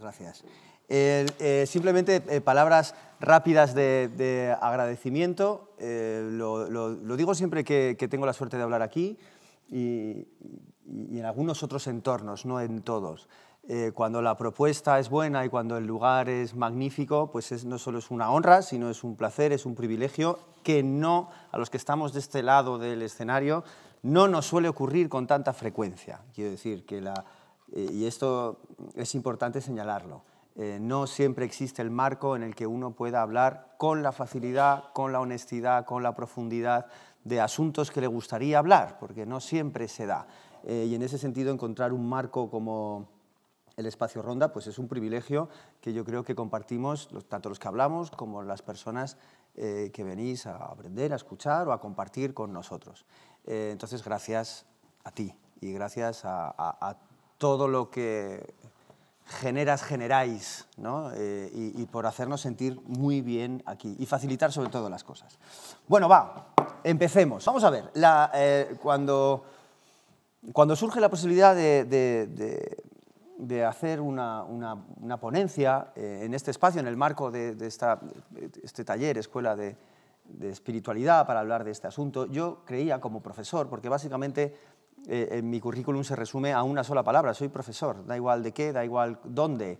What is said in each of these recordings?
Gracias. Eh, eh, simplemente eh, palabras rápidas de, agradecimiento. Lo, digo siempre que, tengo la suerte de hablar aquí y, en algunos otros entornos, no en todos. cuando la propuesta es buena y cuando el lugar es magnífico, pues no solo es una honra, sino es un placer, es un privilegio que no, a los que estamos de este lado del escenario, no nos suele ocurrir con tanta frecuencia. Quiero decir que la, y esto es importante señalarlo. Eh, no siempre existe el marco en el que uno pueda hablar con la facilidad, con la honestidad, con la profundidad de asuntos que le gustaría hablar, porque no siempre se da. Eh, y en ese sentido, encontrar un marco como el espacio Ronda pues es un privilegio que yo creo que compartimos tanto los que hablamos como las personas eh, que venís a aprender, a escuchar o a compartir con nosotros. entonces, gracias a ti y gracias a, a todo lo que generas, generáis, ¿no? Eh, y, por hacernos sentir muy bien aquí y facilitar sobre todo las cosas. Bueno, va, empecemos. Vamos a ver, eh, cuando, cuando surge la posibilidad de, de, hacer una, una, ponencia eh, en este espacio, en el marco de, esta, este taller, escuela de, espiritualidad, para hablar de este asunto, yo creía como profesor, porque básicamente eh, en mi currículum se resume a una sola palabra, soy profesor, da igual de qué, da igual dónde,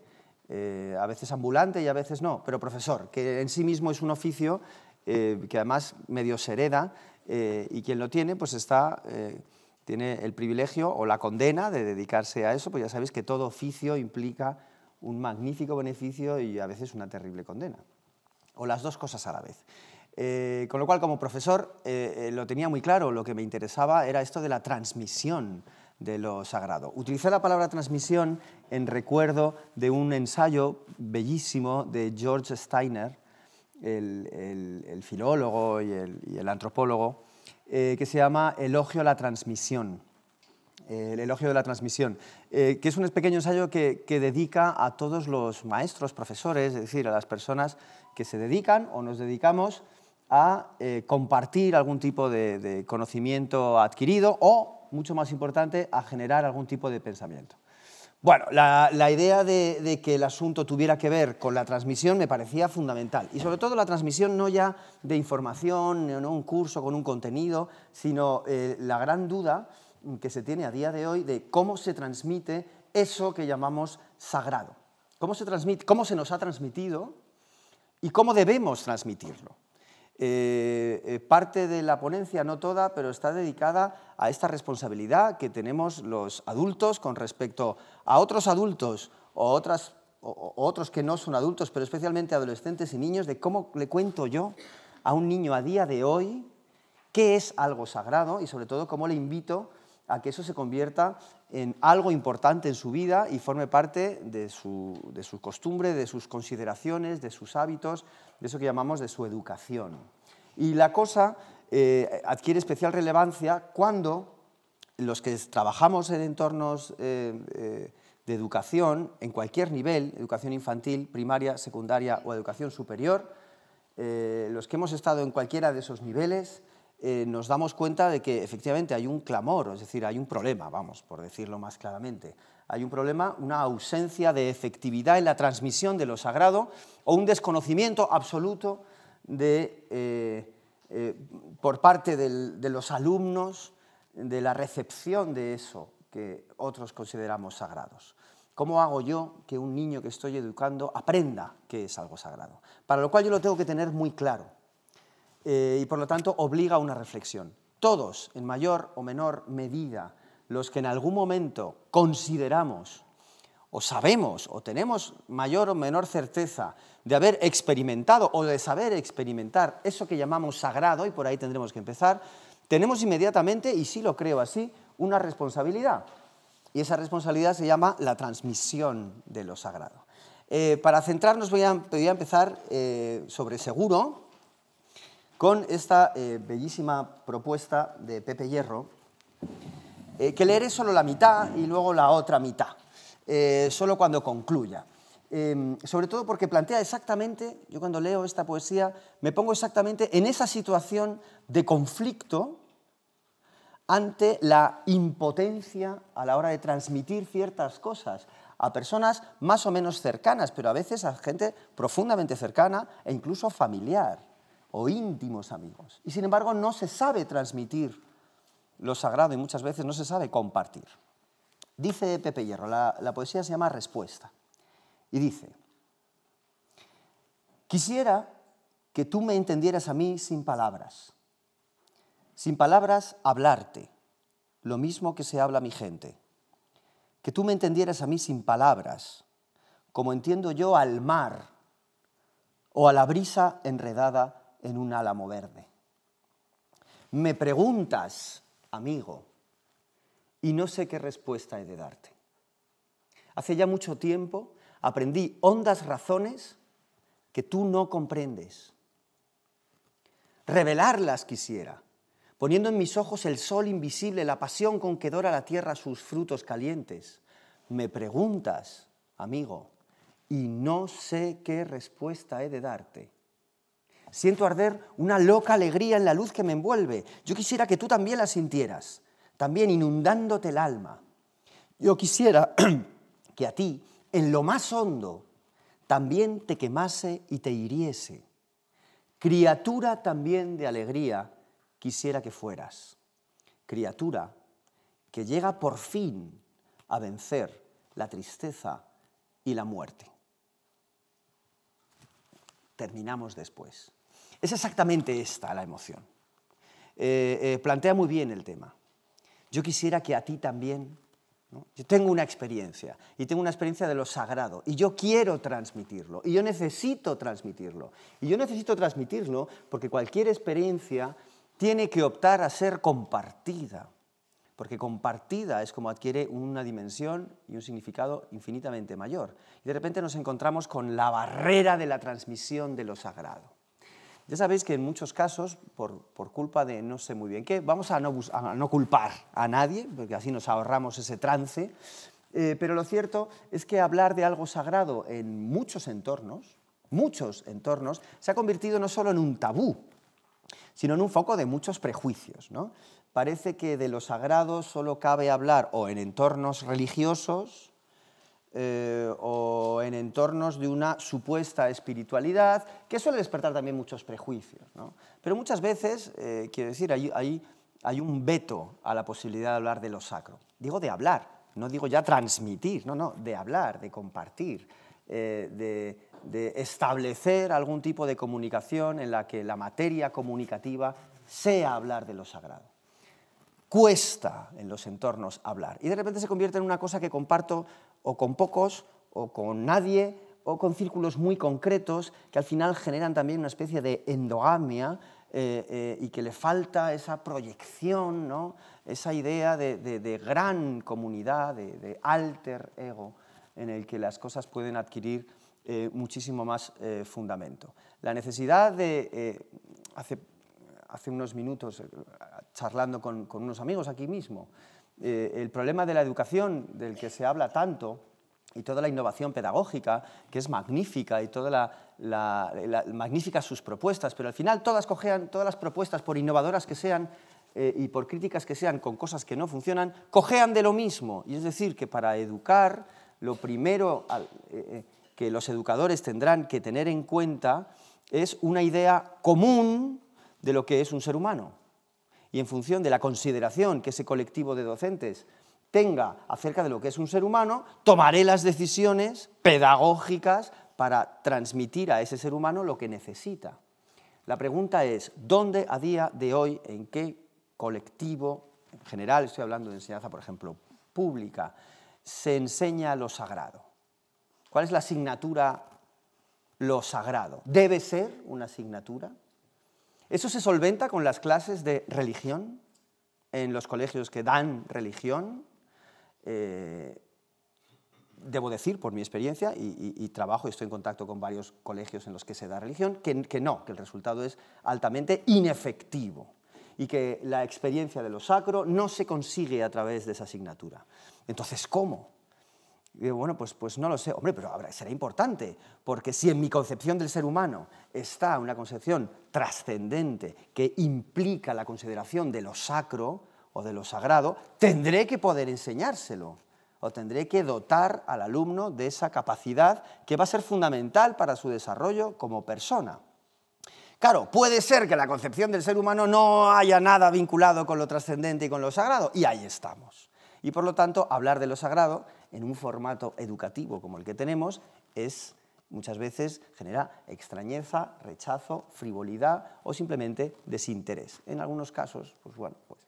eh, a veces ambulante y a veces no, pero profesor, que en sí mismo es un oficio eh, que además medio se hereda y quien lo tiene pues está, tiene el privilegio o la condena de dedicarse a eso, pues ya sabéis que todo oficio implica un magnífico beneficio y a veces una terrible condena, o las dos cosas a la vez. Eh, con lo cual, como profesor, eh, eh, lo tenía muy claro, lo que me interesaba era esto de la transmisión de lo sagrado. Utilicé la palabra transmisión en recuerdo de un ensayo bellísimo de George Steiner, el, filólogo y el, antropólogo, que se llama Elogio a la transmisión. El elogio de la transmisión, que es un pequeño ensayo que, que dedica a todos los maestros, profesores, es decir, a las personas que se dedican o nos dedicamos a eh, compartir algún tipo de, conocimiento adquirido o, mucho más importante, a generar algún tipo de pensamiento. Bueno, la, idea de, que el asunto tuviera que ver con la transmisión me parecía fundamental. Y sobre todo la transmisión no ya de información, no un curso con un contenido, sino eh, la gran duda que se tiene a día de hoy de cómo se transmite eso que llamamos sagrado. Cómo se, transmite, cómo se nos ha transmitido y cómo debemos transmitirlo. Eh, eh, parte de la ponencia, no toda, pero está dedicada a esta responsabilidad que tenemos los adultos con respecto a otros adultos o, otros que no son adultos, pero especialmente adolescentes y niños, de cómo le cuento yo a un niño a día de hoy qué es algo sagrado y sobre todo cómo le invito a que eso se convierta en algo importante en su vida y forme parte de su, de su costumbre, de sus consideraciones, de sus hábitos, de eso que llamamos de su educación. Y la cosa eh, adquiere especial relevancia cuando los que trabajamos en entornos eh, eh, de educación, en cualquier nivel, educación infantil, primaria, secundaria o educación superior, los que hemos estado en cualquiera de esos niveles, nos damos cuenta de que efectivamente hay un clamor, es decir, hay un problema, vamos, por decirlo más claramente. Hay un problema, una ausencia de efectividad en la transmisión de lo sagrado o un desconocimiento absoluto de, eh, eh, por parte de los alumnos de la recepción de eso que otros consideramos sagrados. ¿Cómo hago yo que un niño que estoy educando aprenda que es algo sagrado? Para lo cual yo lo tengo que tener muy claro eh, y por lo tanto obliga a una reflexión. Todos, en mayor o menor medida, los que en algún momento consideramos o sabemos o tenemos mayor o menor certeza de haber experimentado o de saber experimentar eso que llamamos sagrado, y por ahí tendremos que empezar, tenemos inmediatamente, y sí lo creo así, una responsabilidad. Y esa responsabilidad se llama la transmisión de lo sagrado. Eh, para centrarnos voy a, empezar eh, sobre seguro con esta eh, bellísima propuesta de Pepe Hierro, que leeré solo la mitad y luego la otra mitad. Eh, solo cuando concluya. Em, sobre todo porque plantea exactamente, yo cuando leo esta poesía, me pongo exactamente en esa situación de conflicto ante la impotencia a la hora de transmitir ciertas cosas a personas más o menos cercanas, pero a veces a gente profundamente cercana e incluso familiar o íntimos amigos. Y sin embargo no se sabe transmitir lo sagrado y muchas veces no se sabe compartir. Dice Pepe Hierro, la, la poesía se llama Respuesta, y dice, quisiera que tú me entendieras a mí sin palabras, sin palabras hablarte, lo mismo que se habla a mi gente, que tú me entendieras a mí sin palabras, como entiendo yo al mar o a la brisa enredada en un álamo verde. Me preguntas, amigo, y no sé qué respuesta he de darte. Hace ya mucho tiempo aprendí hondas razones que tú no comprendes. Revelarlas quisiera, poniendo en mis ojos el sol invisible, la pasión con que dora la tierra sus frutos calientes. Me preguntas, amigo, y no sé qué respuesta he de darte. Siento arder una loca alegría en la luz que me envuelve. Yo quisiera que tú también la sintieras, también inundándote el alma. Yo quisiera que a ti, en lo más hondo, también te quemase y te hiriese. Criatura también de alegría quisiera que fueras. Criatura que llega por fin a vencer la tristeza y la muerte. Terminamos después. Es exactamente esta la emoción. Eh, eh, plantea muy bien el tema. Yo quisiera que a ti también, yo tengo una experiencia y tengo una experiencia de lo sagrado y yo quiero transmitirlo y yo necesito transmitirlo. Y yo necesito transmitirlo porque cualquier experiencia tiene que optar a ser compartida, porque compartida es como adquiere una dimensión y un significado infinitamente mayor. Y de repente nos encontramos con la barrera de la transmisión de lo sagrado. Ya sabéis que en muchos casos, por, culpa de no sé muy bien qué, vamos a no, culpar a nadie, porque así nos ahorramos ese trance, eh, pero lo cierto es que hablar de algo sagrado en muchos entornos, muchos entornos, se ha convertido no solo en un tabú, sino en un foco de muchos prejuicios. ¿no? Parece que de lo sagrado solo cabe hablar o en entornos religiosos, eh, o en entornos de una supuesta espiritualidad, que suele despertar también muchos prejuicios. Pero muchas veces, eh, quiero decir, hay, hay, un veto a la posibilidad de hablar de lo sacro. Digo de hablar, no digo ya transmitir, no, no, de hablar, de compartir, eh, de, de establecer algún tipo de comunicación en la que la materia comunicativa sea hablar de lo sagrado cuesta en los entornos hablar. Y de repente se convierte en una cosa que comparto o con pocos, o con nadie, o con círculos muy concretos que al final generan también una especie de endogamia eh, eh, y que le falta esa proyección, ¿no? esa idea de, gran comunidad, de, alter ego, en el que las cosas pueden adquirir eh, muchísimo más fundamento. La necesidad de, hace, hace, unos minutos, charlando con, con unos amigos aquí mismo, eh, el problema de la educación, del que se habla tanto, y toda la innovación pedagógica, que es magnífica, y todas la, magníficas sus propuestas, pero al final todas cojean, todas las propuestas, por innovadoras que sean eh, y por críticas que sean con cosas que no funcionan, cojean de lo mismo. Y es decir, que para educar, lo primero eh, que los educadores tendrán que tener en cuenta es una idea común de lo que es un ser humano y en función de la consideración que ese colectivo de docentes tenga acerca de lo que es un ser humano, tomaré las decisiones pedagógicas para transmitir a ese ser humano lo que necesita. La pregunta es, ¿dónde a día de hoy, en qué colectivo, en general estoy hablando de enseñanza, por ejemplo, pública, se enseña lo sagrado? ¿Cuál es la asignatura lo sagrado? ¿Debe ser una asignatura? Eso se solventa con las clases de religión en los colegios que dan religión. Eh, debo decir, por mi experiencia, y, trabajo y estoy en contacto con varios colegios en los que se da religión, que, que no, que el resultado es altamente inefectivo y que la experiencia de lo sacro no se consigue a través de esa asignatura. Entonces, ¿cómo? Y digo, bueno, pues, pues no lo sé. Hombre, pero será importante, porque si en mi concepción del ser humano está una concepción trascendente que implica la consideración de lo sacro o de lo sagrado, tendré que poder enseñárselo. o tendré que dotar al alumno de esa capacidad que va a ser fundamental para su desarrollo como persona. Claro, puede ser que la concepción del ser humano no haya nada vinculado con lo trascendente y con lo sagrado, y ahí estamos. Y por lo tanto, hablar de lo sagrado en un formato educativo como el que tenemos es muchas veces genera extrañeza, rechazo, frivolidad o simplemente desinterés. En algunos casos, pues bueno, pues.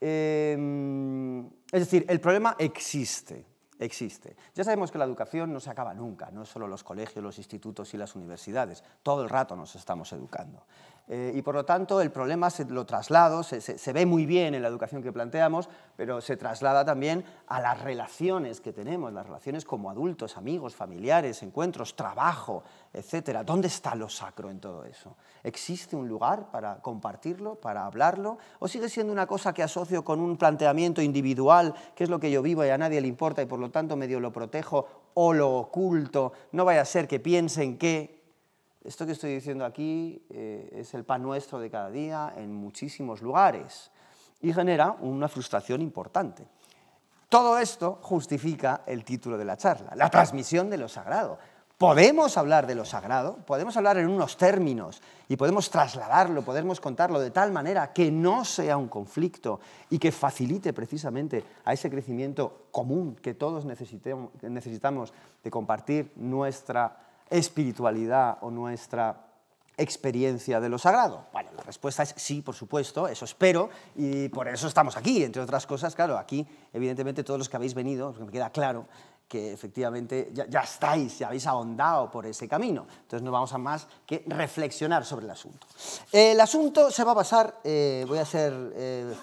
Em, es decir, el problema existe, existe. Ya sabemos que la educación no se acaba nunca, no solo los colegios, los institutos y las universidades, todo el rato nos estamos educando. Eh, y por lo tanto el problema se lo traslado, se, ve muy bien en la educación que planteamos, pero se traslada también a las relaciones que tenemos, las relaciones como adultos, amigos, familiares, encuentros, trabajo, etc. ¿Dónde está lo sacro en todo eso? ¿Existe un lugar para compartirlo, para hablarlo? ¿O sigue siendo una cosa que asocio con un planteamiento individual, que es lo que yo vivo y a nadie le importa y por lo tanto medio lo protejo o lo oculto? No vaya a ser que piensen que esto que estoy diciendo aquí eh, es el pan nuestro de cada día en muchísimos lugares y genera una frustración importante. Todo esto justifica el título de la charla, la transmisión de lo sagrado. Podemos hablar de lo sagrado, podemos hablar en unos términos y podemos trasladarlo, podemos contarlo de tal manera que no sea un conflicto y que facilite precisamente a ese crecimiento común que todos necesitamos de compartir nuestra espiritualidad o nuestra experiencia de lo sagrado? Bueno, la respuesta es sí, por supuesto, eso espero, y por eso estamos aquí, entre otras cosas, claro, aquí, evidentemente, todos los que habéis venido, me queda claro que efectivamente ya, estáis, ya habéis ahondado por ese camino. Entonces no vamos a más que reflexionar sobre el asunto. El asunto se va a basar, eh, voy a ser... Eh,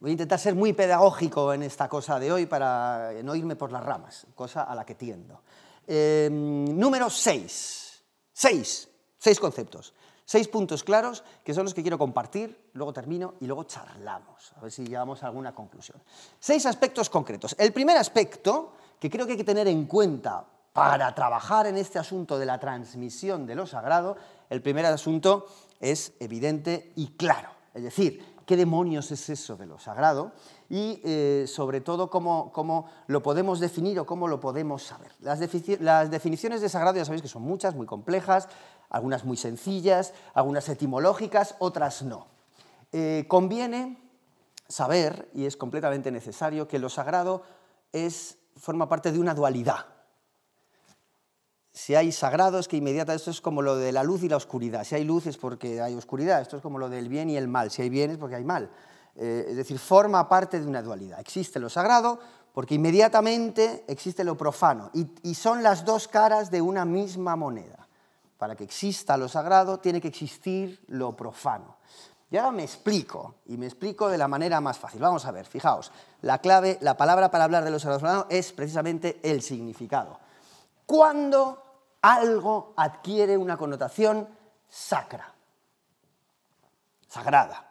voy a intentar ser muy pedagógico en esta cosa de hoy para no irme por las ramas, cosa a la que tiendo. Em, número 6. 6. 6 conceptos. Seis puntos claros que son los que quiero compartir, luego termino y luego charlamos, a ver si llegamos a alguna conclusión. Seis aspectos concretos. El primer aspecto que creo que hay que tener en cuenta para trabajar en este asunto de la transmisión de lo sagrado, el primer asunto es evidente y claro. Es decir, qué demonios es eso de lo sagrado y eh, sobre todo cómo, cómo, lo podemos definir o cómo lo podemos saber. Las, definiciones de sagrado ya sabéis que son muchas, muy complejas, algunas muy sencillas, algunas etimológicas, otras no. Eh, conviene saber, y es completamente necesario, que lo sagrado es, forma parte de una dualidad si hay sagrado es que inmediata esto es como lo de la luz y la oscuridad. Si hay luz es porque hay oscuridad. Esto es como lo del bien y el mal. Si hay bien es porque hay mal. Eh, es decir, forma parte de una dualidad. Existe lo sagrado porque inmediatamente existe lo profano. Y, son las dos caras de una misma moneda. Para que exista lo sagrado tiene que existir lo profano. Y ahora me explico, y me explico de la manera más fácil. Vamos a ver, fijaos, la clave, la palabra para hablar de lo sagrado es precisamente el significado. ¿Cuándo algo adquiere una connotación sacra, sagrada.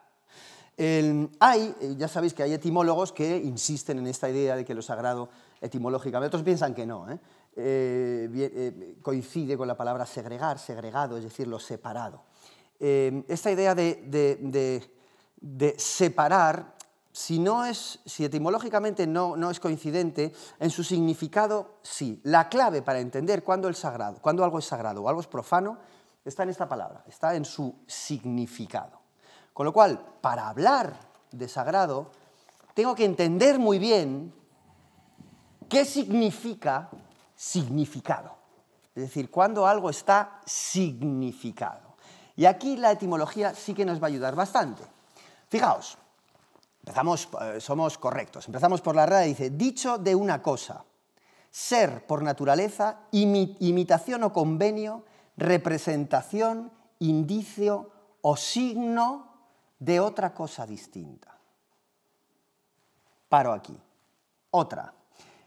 Hay, eh, ya sabéis que hay etimólogos que insisten en esta idea de que lo sagrado etimológicamente, otros piensan que no, ¿eh? Eh, coincide con la palabra segregar, segregado, es decir, lo separado. esta idea de separar si, no es, si etimológicamente no, no, es coincidente, en su significado sí. La clave para entender cuándo, el sagrado, cuándo algo es sagrado o algo es profano está en esta palabra, está en su significado. Con lo cual, para hablar de sagrado, tengo que entender muy bien qué significa significado. Es decir, cuándo algo está significado. Y aquí la etimología sí que nos va a ayudar bastante. Fijaos, Empezamos, eh, somos correctos. Empezamos por la RAE, dice, dicho de una cosa, ser por naturaleza, imitación o convenio, representación, indicio o signo de otra cosa distinta. Paro aquí. Otra.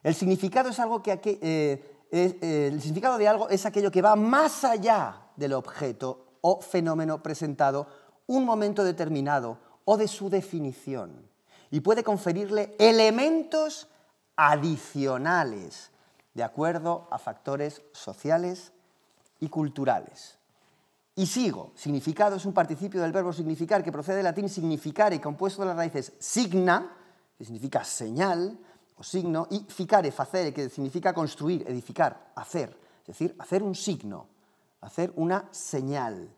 El significado es algo que eh, eh, el significado de algo es aquello que va más allá del objeto o fenómeno presentado un momento determinado o de su definición y puede conferirle elementos adicionales de acuerdo a factores sociales y culturales. Y sigo, significado es un participio del verbo significar que procede del latín significare compuesto de las raíces signa, que significa señal, o signo, y ficare, facere, que significa construir, edificar, hacer, es decir, hacer un signo, hacer una señal.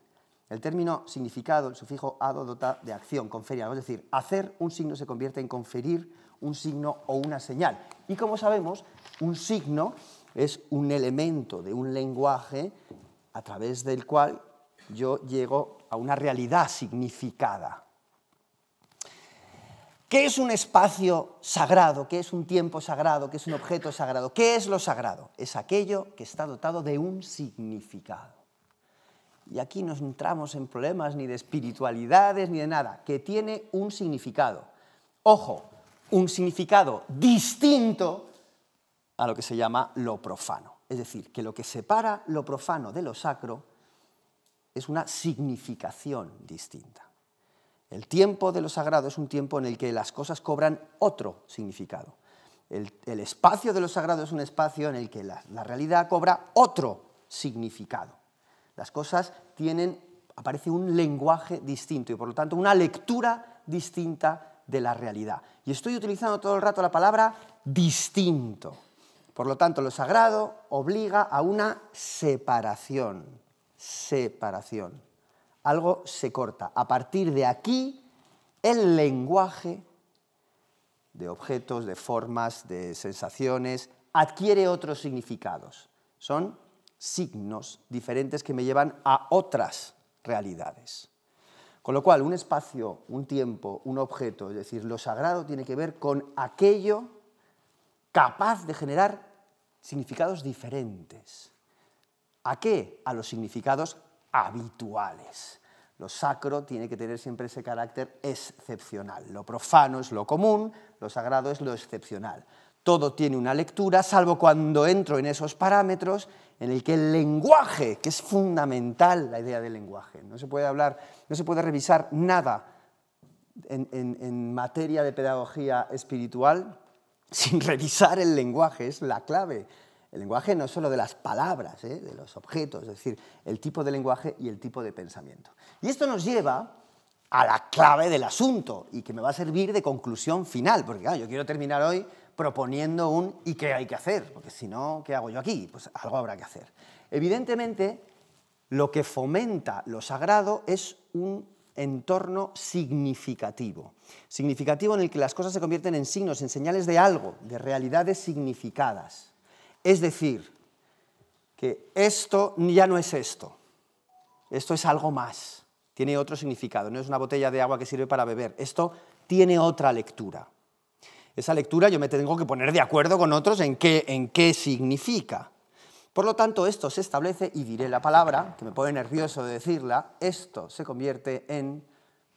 El término significado, el sufijo ado, dota de acción, conferir algo, es decir, hacer un signo se convierte en conferir un signo o una señal. Y como sabemos, un signo es un elemento de un lenguaje a través del cual yo llego a una realidad significada. ¿Qué es un espacio sagrado? ¿Qué es un tiempo sagrado? ¿Qué es un objeto sagrado? ¿Qué es lo sagrado? Es aquello que está dotado de un significado. Y aquí no entramos en problemas ni de espiritualidades ni de nada, que tiene un significado. Ojo, un significado distinto a lo que se llama lo profano. Es decir, que lo que separa lo profano de lo sacro es una significación distinta. El tiempo de lo sagrado es un tiempo en el que las cosas cobran otro significado. El, espacio de lo sagrado es un espacio en el que la, realidad cobra otro significado. Las cosas tienen, aparece un lenguaje distinto y por lo tanto una lectura distinta de la realidad. Y estoy utilizando todo el rato la palabra distinto. Por lo tanto, lo sagrado obliga a una separación, separación algo se corta. A partir de aquí, el lenguaje de objetos, de formas, de sensaciones, adquiere otros significados. Son signos diferentes que me llevan a otras realidades. Con lo cual, un espacio, un tiempo, un objeto, es decir, lo sagrado tiene que ver con aquello capaz de generar significados diferentes. ¿A qué? A los significados habituales. Lo sacro tiene que tener siempre ese carácter excepcional. Lo profano es lo común, lo sagrado es lo excepcional. Todo tiene una lectura, salvo cuando entro en esos parámetros en el que el lenguaje, que es fundamental la idea del lenguaje, no se puede hablar, no se puede revisar nada en, en materia de pedagogía espiritual sin revisar el lenguaje, es la clave. El lenguaje no es solo de las palabras, ¿eh? de los objetos, es decir, el tipo de lenguaje y el tipo de pensamiento. Y esto nos lleva a la clave del asunto y que me va a servir de conclusión final, porque yo quiero terminar hoy proponiendo un ¿y qué hay que hacer? Porque si no, ¿qué hago yo aquí? Pues algo habrá que hacer. Evidentemente, lo que fomenta lo sagrado es un entorno significativo. Significativo en el que las cosas se convierten en signos, en señales de algo, de realidades significadas. Es decir, que esto ya no es esto, esto es algo más, tiene otro significado, no es una botella de agua que sirve para beber, esto tiene otra lectura. Esa lectura yo me tengo que poner de acuerdo con otros en qué, en qué significa. Por lo tanto, esto se establece, y diré la palabra, que me pone nervioso de decirla, esto se convierte en,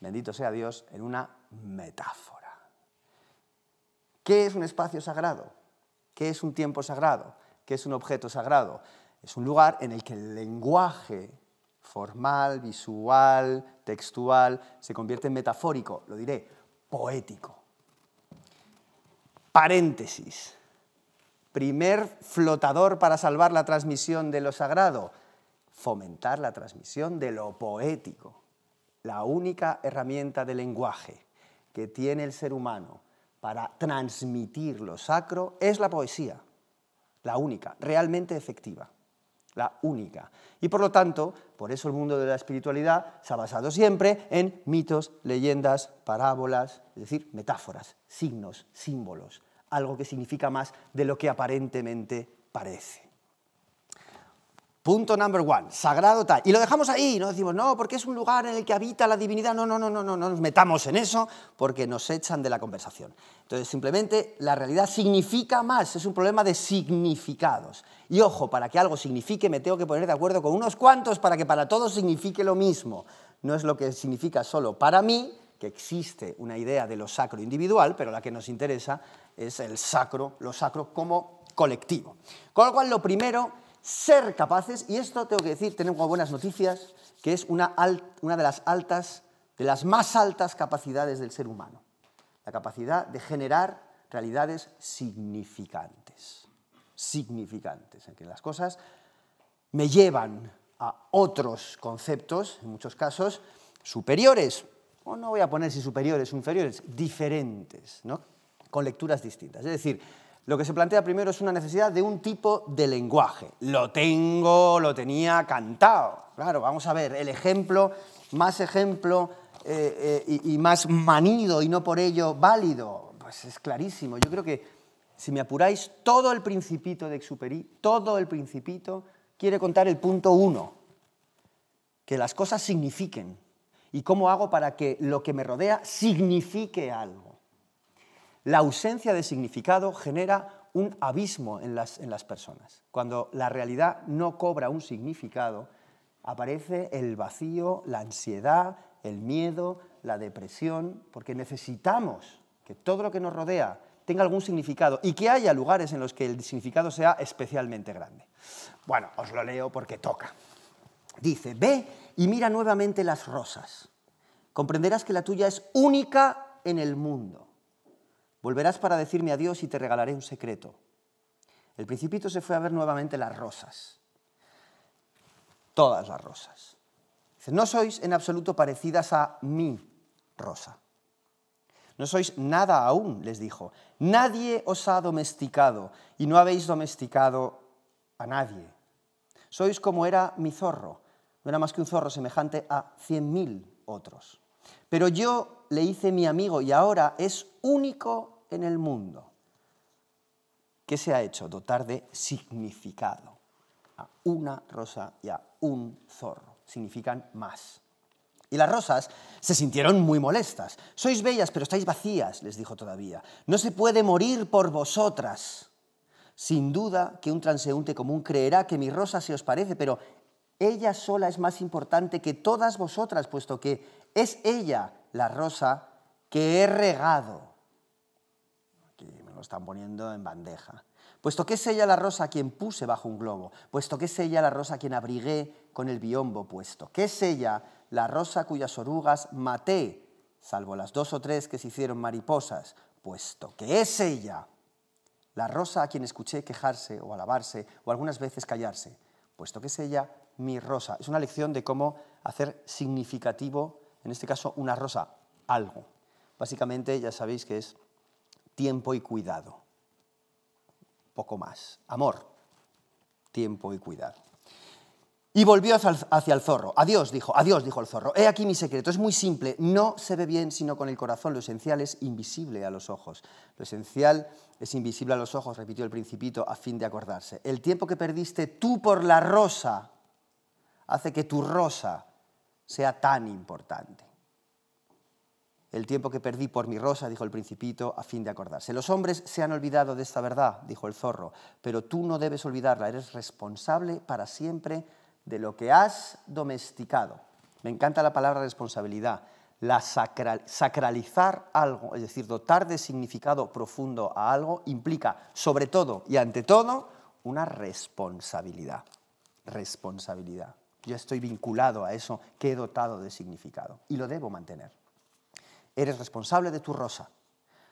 bendito sea Dios, en una metáfora. ¿Qué es un espacio sagrado? ¿Qué es un tiempo sagrado? ¿Qué es un objeto sagrado? Es un lugar en el que el lenguaje formal, visual, textual, se convierte en metafórico, lo diré, poético. Paréntesis. Primer flotador para salvar la transmisión de lo sagrado, fomentar la transmisión de lo poético. La única herramienta de lenguaje que tiene el ser humano para transmitir lo sacro es la poesía, la única, realmente efectiva, la única. Y por lo tanto, por eso el mundo de la espiritualidad se ha basado siempre en mitos, leyendas, parábolas, es decir, metáforas, signos, símbolos, algo que significa más de lo que aparentemente parece. Punto number one, sagrado tal. Y lo dejamos ahí, no decimos, no, porque es un lugar en el que habita la divinidad. No, no, no, no, no, no nos metamos en eso porque nos echan de la conversación. Entonces, simplemente la realidad significa más, es un problema de significados. Y ojo, para que algo signifique me tengo que poner de acuerdo con unos cuantos para que para todos signifique lo mismo. No es lo que significa solo para mí, que existe una idea de lo sacro individual, pero la que nos interesa es el sacro, lo sacro como colectivo. Con lo cual, lo primero ser capaces, y esto tengo que decir, tenemos buenas noticias, que es una, una de las altas, de las más altas capacidades del ser humano, la capacidad de generar realidades significantes, significantes, en que las cosas me llevan a otros conceptos, en muchos casos, superiores, o no voy a poner si superiores o inferiores, diferentes, ¿no? con lecturas distintas. Es decir, lo que se plantea primero es una necesidad de un tipo de lenguaje. Lo tengo, lo tenía cantado. Claro, vamos a ver, el ejemplo, más ejemplo eh, eh, y, y, más manido y no por ello válido, pues es clarísimo. Yo creo que, si me apuráis, todo el principito de Exupéry, todo el principito, quiere contar el punto uno, que las cosas signifiquen. ¿Y cómo hago para que lo que me rodea signifique algo? La ausencia de significado genera un abismo en las, en las personas. Cuando la realidad no cobra un significado, aparece el vacío, la ansiedad, el miedo, la depresión, porque necesitamos que todo lo que nos rodea tenga algún significado y que haya lugares en los que el significado sea especialmente grande. Bueno, os lo leo porque toca. Dice, ve y mira nuevamente las rosas. Comprenderás que la tuya es única en el mundo. Volverás para decirme adiós y te regalaré un secreto. El principito se fue a ver nuevamente las rosas. Todas las rosas. No sois en absoluto parecidas a mi rosa. No sois nada aún, les dijo. Nadie os ha domesticado y no habéis domesticado a nadie. Sois como era mi zorro. No era más que un zorro semejante a cien mil otros. Pero yo le hice mi amigo y ahora es único en el mundo. ¿Qué se ha hecho? Dotar de significado a una rosa y a un zorro. Significan más. Y las rosas se sintieron muy molestas. Sois bellas, pero estáis vacías, les dijo todavía. No se puede morir por vosotras. Sin duda que un transeúnte común creerá que mi rosa se os parece, pero ella sola es más importante que todas vosotras, puesto que es ella la rosa que he regado lo están poniendo en bandeja. Puesto que es ella la rosa quien puse bajo un globo, puesto que es ella la rosa quien abrigué con el biombo puesto, que es ella la rosa cuyas orugas maté, salvo las dos o tres que se hicieron mariposas, puesto que es ella la rosa a quien escuché quejarse o alabarse o algunas veces callarse, puesto que es ella mi rosa. Es una lección de cómo hacer significativo, en este caso, una rosa, algo. Básicamente ya sabéis que es tiempo y cuidado. Poco más. Amor, tiempo y cuidado. Y volvió hacia el zorro. Adiós, dijo, adiós, dijo el zorro. He aquí mi secreto. Es muy simple. No se ve bien sino con el corazón. Lo esencial es invisible a los ojos. Lo esencial es invisible a los ojos, repitió el principito, a fin de acordarse. El tiempo que perdiste tú por la rosa hace que tu rosa sea tan importante. El tiempo que perdí por mi rosa, dijo el principito, a fin de acordarse. Los hombres se han olvidado de esta verdad, dijo el zorro, pero tú no debes olvidarla, eres responsable para siempre de lo que has domesticado. Me encanta la palabra responsabilidad. La sacralizar algo, es decir, dotar de significado profundo a algo, implica, sobre todo y ante todo, una responsabilidad. Responsabilidad. Yo estoy vinculado a eso que he dotado de significado y lo debo mantener. Eres responsable de tu rosa.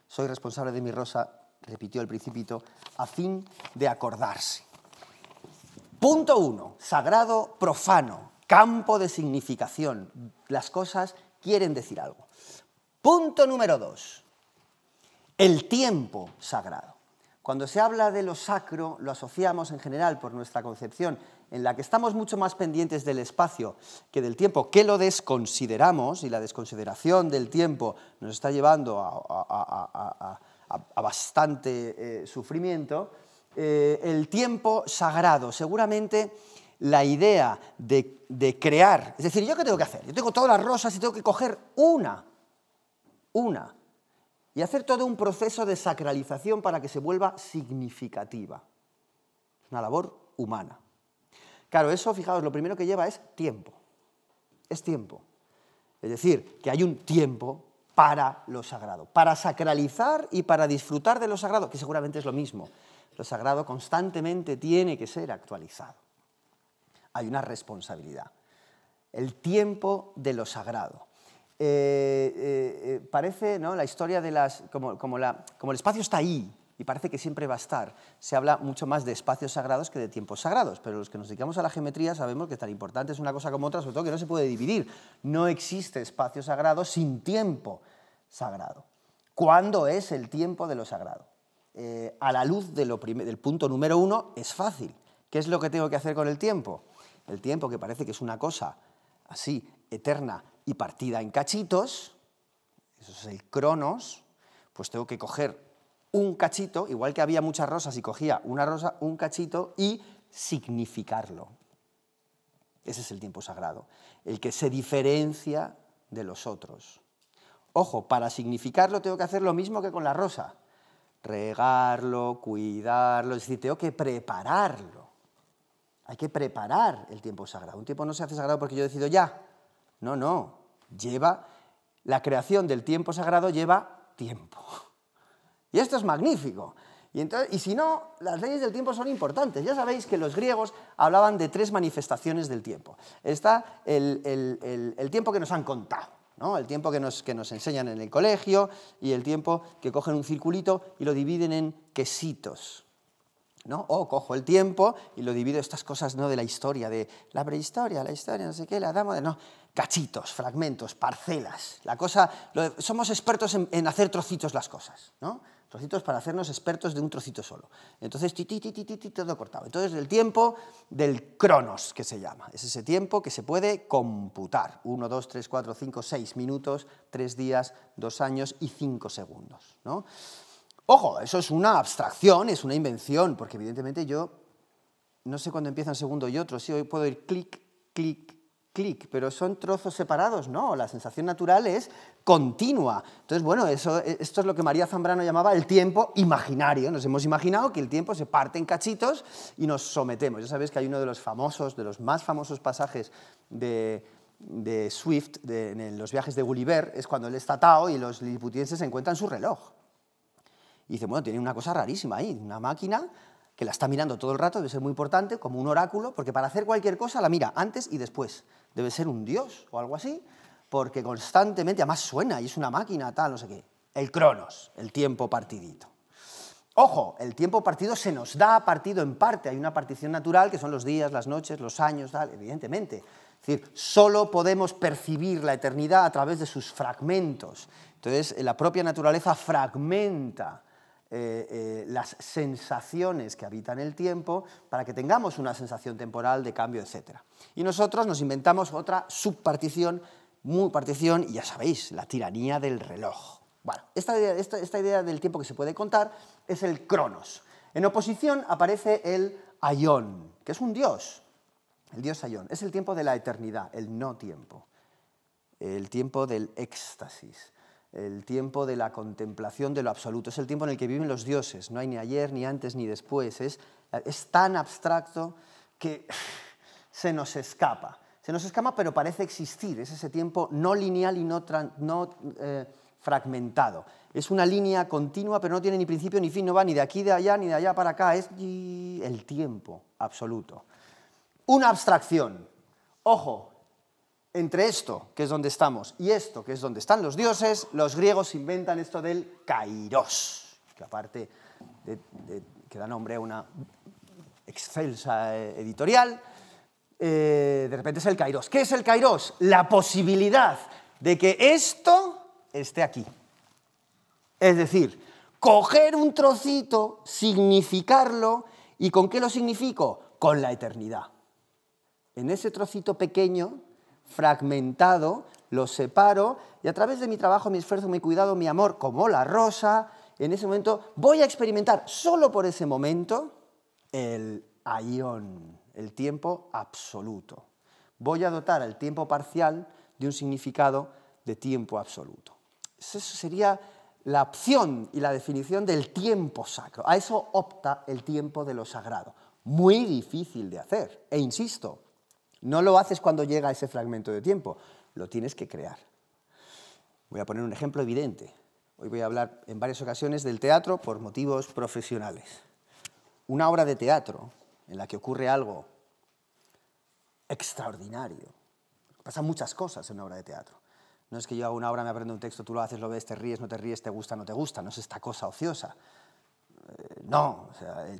Soy responsable de mi rosa, repitió el principito, a fin de acordarse. Punto uno, sagrado, profano, campo de significación. Las cosas quieren decir algo. Punto número dos, el tiempo sagrado. Cuando se habla de lo sacro, lo asociamos en general por nuestra concepción en la que estamos mucho más pendientes del espacio que del tiempo, que lo desconsideramos y la desconsideración del tiempo nos está llevando a, bastante eh, sufrimiento, eh, el tiempo sagrado, seguramente la idea de, de, crear, es decir, ¿yo qué tengo que hacer? Yo tengo todas las rosas y tengo que coger una, una, y hacer todo un proceso de sacralización para que se vuelva significativa. Es una labor humana. Claro, eso, fijaos, lo primero que lleva es tiempo. Es tiempo. Es decir, que hay un tiempo para lo sagrado, para sacralizar y para disfrutar de lo sagrado, que seguramente es lo mismo. Lo sagrado constantemente tiene que ser actualizado. Hay una responsabilidad. El tiempo de lo sagrado. Eh, eh, eh, parece ¿no? la historia de las. Como, como, la, como el espacio está ahí, y parece que siempre va a estar. Se habla mucho más de espacios sagrados que de tiempos sagrados, pero los que nos dedicamos a la geometría sabemos que tan importante es una cosa como otra, sobre todo que no se puede dividir. No existe espacio sagrado sin tiempo sagrado. ¿Cuándo es el tiempo de lo sagrado? eh, a la luz del punto número uno es fácil. ¿Qué es lo que tengo que hacer con el tiempo? El tiempo, que parece que es una cosa así, eterna y partida en cachitos, eso es el cronos, pues tengo que coger un cachito, igual que había muchas rosas y cogía una rosa, un cachito y significarlo. Ese es el tiempo sagrado, el que se diferencia de los otros. Ojo, para significarlo tengo que hacer lo mismo que con la rosa. Regarlo, cuidarlo, es decir, tengo que prepararlo. Hay que preparar el tiempo sagrado. Un tiempo no se hace sagrado porque yo decido ya. No, no. Lleva, la creación del tiempo sagrado lleva tiempo. Y esto es magnífico. Y, entonces, y si no, las leyes del tiempo son importantes. Ya sabéis que los griegos hablaban de tres manifestaciones del tiempo. Está el, el tiempo que nos han contado, el tiempo que nos, que nos enseñan en el colegio y el tiempo que cogen un circulito y lo dividen en quesitos. ¿no? O cojo el tiempo y lo divido estas cosas ¿no? de la historia, de la prehistoria, la historia, no sé qué, la dama de... No, cachitos, fragmentos, parcelas. La cosa, somos expertos en, en, hacer trocitos las cosas, ¿no? Trocitos para hacernos expertos de un trocito solo. Entonces, ti, ti, ti, ti, todo cortado. Entonces, el tiempo del cronos, que se llama. Es ese tiempo que se puede computar. 1, 2, 3, 4, 5, 6 minutos, 3 días, 2 años y 5 segundos. ¿no? Ojo, eso es una abstracción, es una invención, porque evidentemente yo no sé cuándo empieza un segundo y otro. Sí, hoy puedo ir clic, clic, clic, pero son trozos separados, no, la sensación natural es continua. Entonces, bueno, eso, esto es lo que María Zambrano llamaba el tiempo imaginario. Nos hemos imaginado que el tiempo se parte en cachitos y nos sometemos. Ya sabéis que hay uno de los famosos, de los más famosos pasajes de, Swift en los viajes de Gulliver, es cuando él está atado y los liliputienses encuentran su reloj. Y dice, bueno, tiene una cosa rarísima ahí, una máquina que la está mirando todo el rato, debe ser muy importante, como un oráculo, porque para hacer cualquier cosa la mira antes y después debe ser un dios o algo así, porque constantemente, además suena y es una máquina, tal, no sé qué. El cronos, el tiempo partidito. Ojo, el tiempo partido se nos da partido en parte, hay una partición natural que son los días, las noches, los años, evidentemente. Es decir, solo podemos percibir la eternidad a través de sus fragmentos. Entonces, la propia naturaleza fragmenta eh, eh, las sensaciones que habitan el tiempo para que tengamos una sensación temporal de cambio, etc. Y nosotros nos inventamos otra subpartición, muy partición, y ya sabéis, la tiranía del reloj. Bueno, esta idea, esta, idea del tiempo que se puede contar es el cronos. En oposición aparece el aion, que es un dios, el dios aion. Es el tiempo de la eternidad, el no tiempo, el tiempo del éxtasis el tiempo de la contemplación de lo absoluto, es el tiempo en el que viven los dioses, no hay ni ayer, ni antes, ni después, es, tan abstracto que se nos escapa. Se nos escapa, pero parece existir, es ese tiempo no lineal y no, eh, fragmentado. Es una línea continua, pero no tiene ni principio ni fin, no va ni de aquí de allá ni de allá para acá, es el tiempo absoluto. Una abstracción. Ojo, entre esto, que es donde estamos, y esto, que es donde están los dioses, los griegos inventan esto del kairos, que aparte que da nombre a una excelsa eh, editorial, eh, de repente es el kairos. ¿Qué es el kairos? La posibilidad de que esto esté aquí. Es decir, coger un trocito, significarlo, ¿y con qué lo significo? Con la eternidad. En ese trocito pequeño fragmentado, lo separo y a través de mi trabajo, mi esfuerzo, mi cuidado, mi amor, como la rosa, en ese momento voy a experimentar solo por ese momento el aión, el tiempo absoluto. Voy a dotar al tiempo parcial de un significado de tiempo absoluto. Eso sería la opción y la definición del tiempo sacro. A eso opta el tiempo de lo sagrado. Muy difícil de hacer. E insisto, no lo haces cuando llega ese fragmento de tiempo, lo tienes que crear. Voy a poner un ejemplo evidente. Hoy voy a hablar en varias ocasiones del teatro por motivos profesionales. Una obra de teatro en la que ocurre algo extraordinario. Pasan muchas cosas en una obra de teatro. No es que yo hago una obra, me aprendo un texto, tú lo haces, lo ves, te ríes, no te ríes, te gusta, no te gusta. No es esta cosa ociosa. No,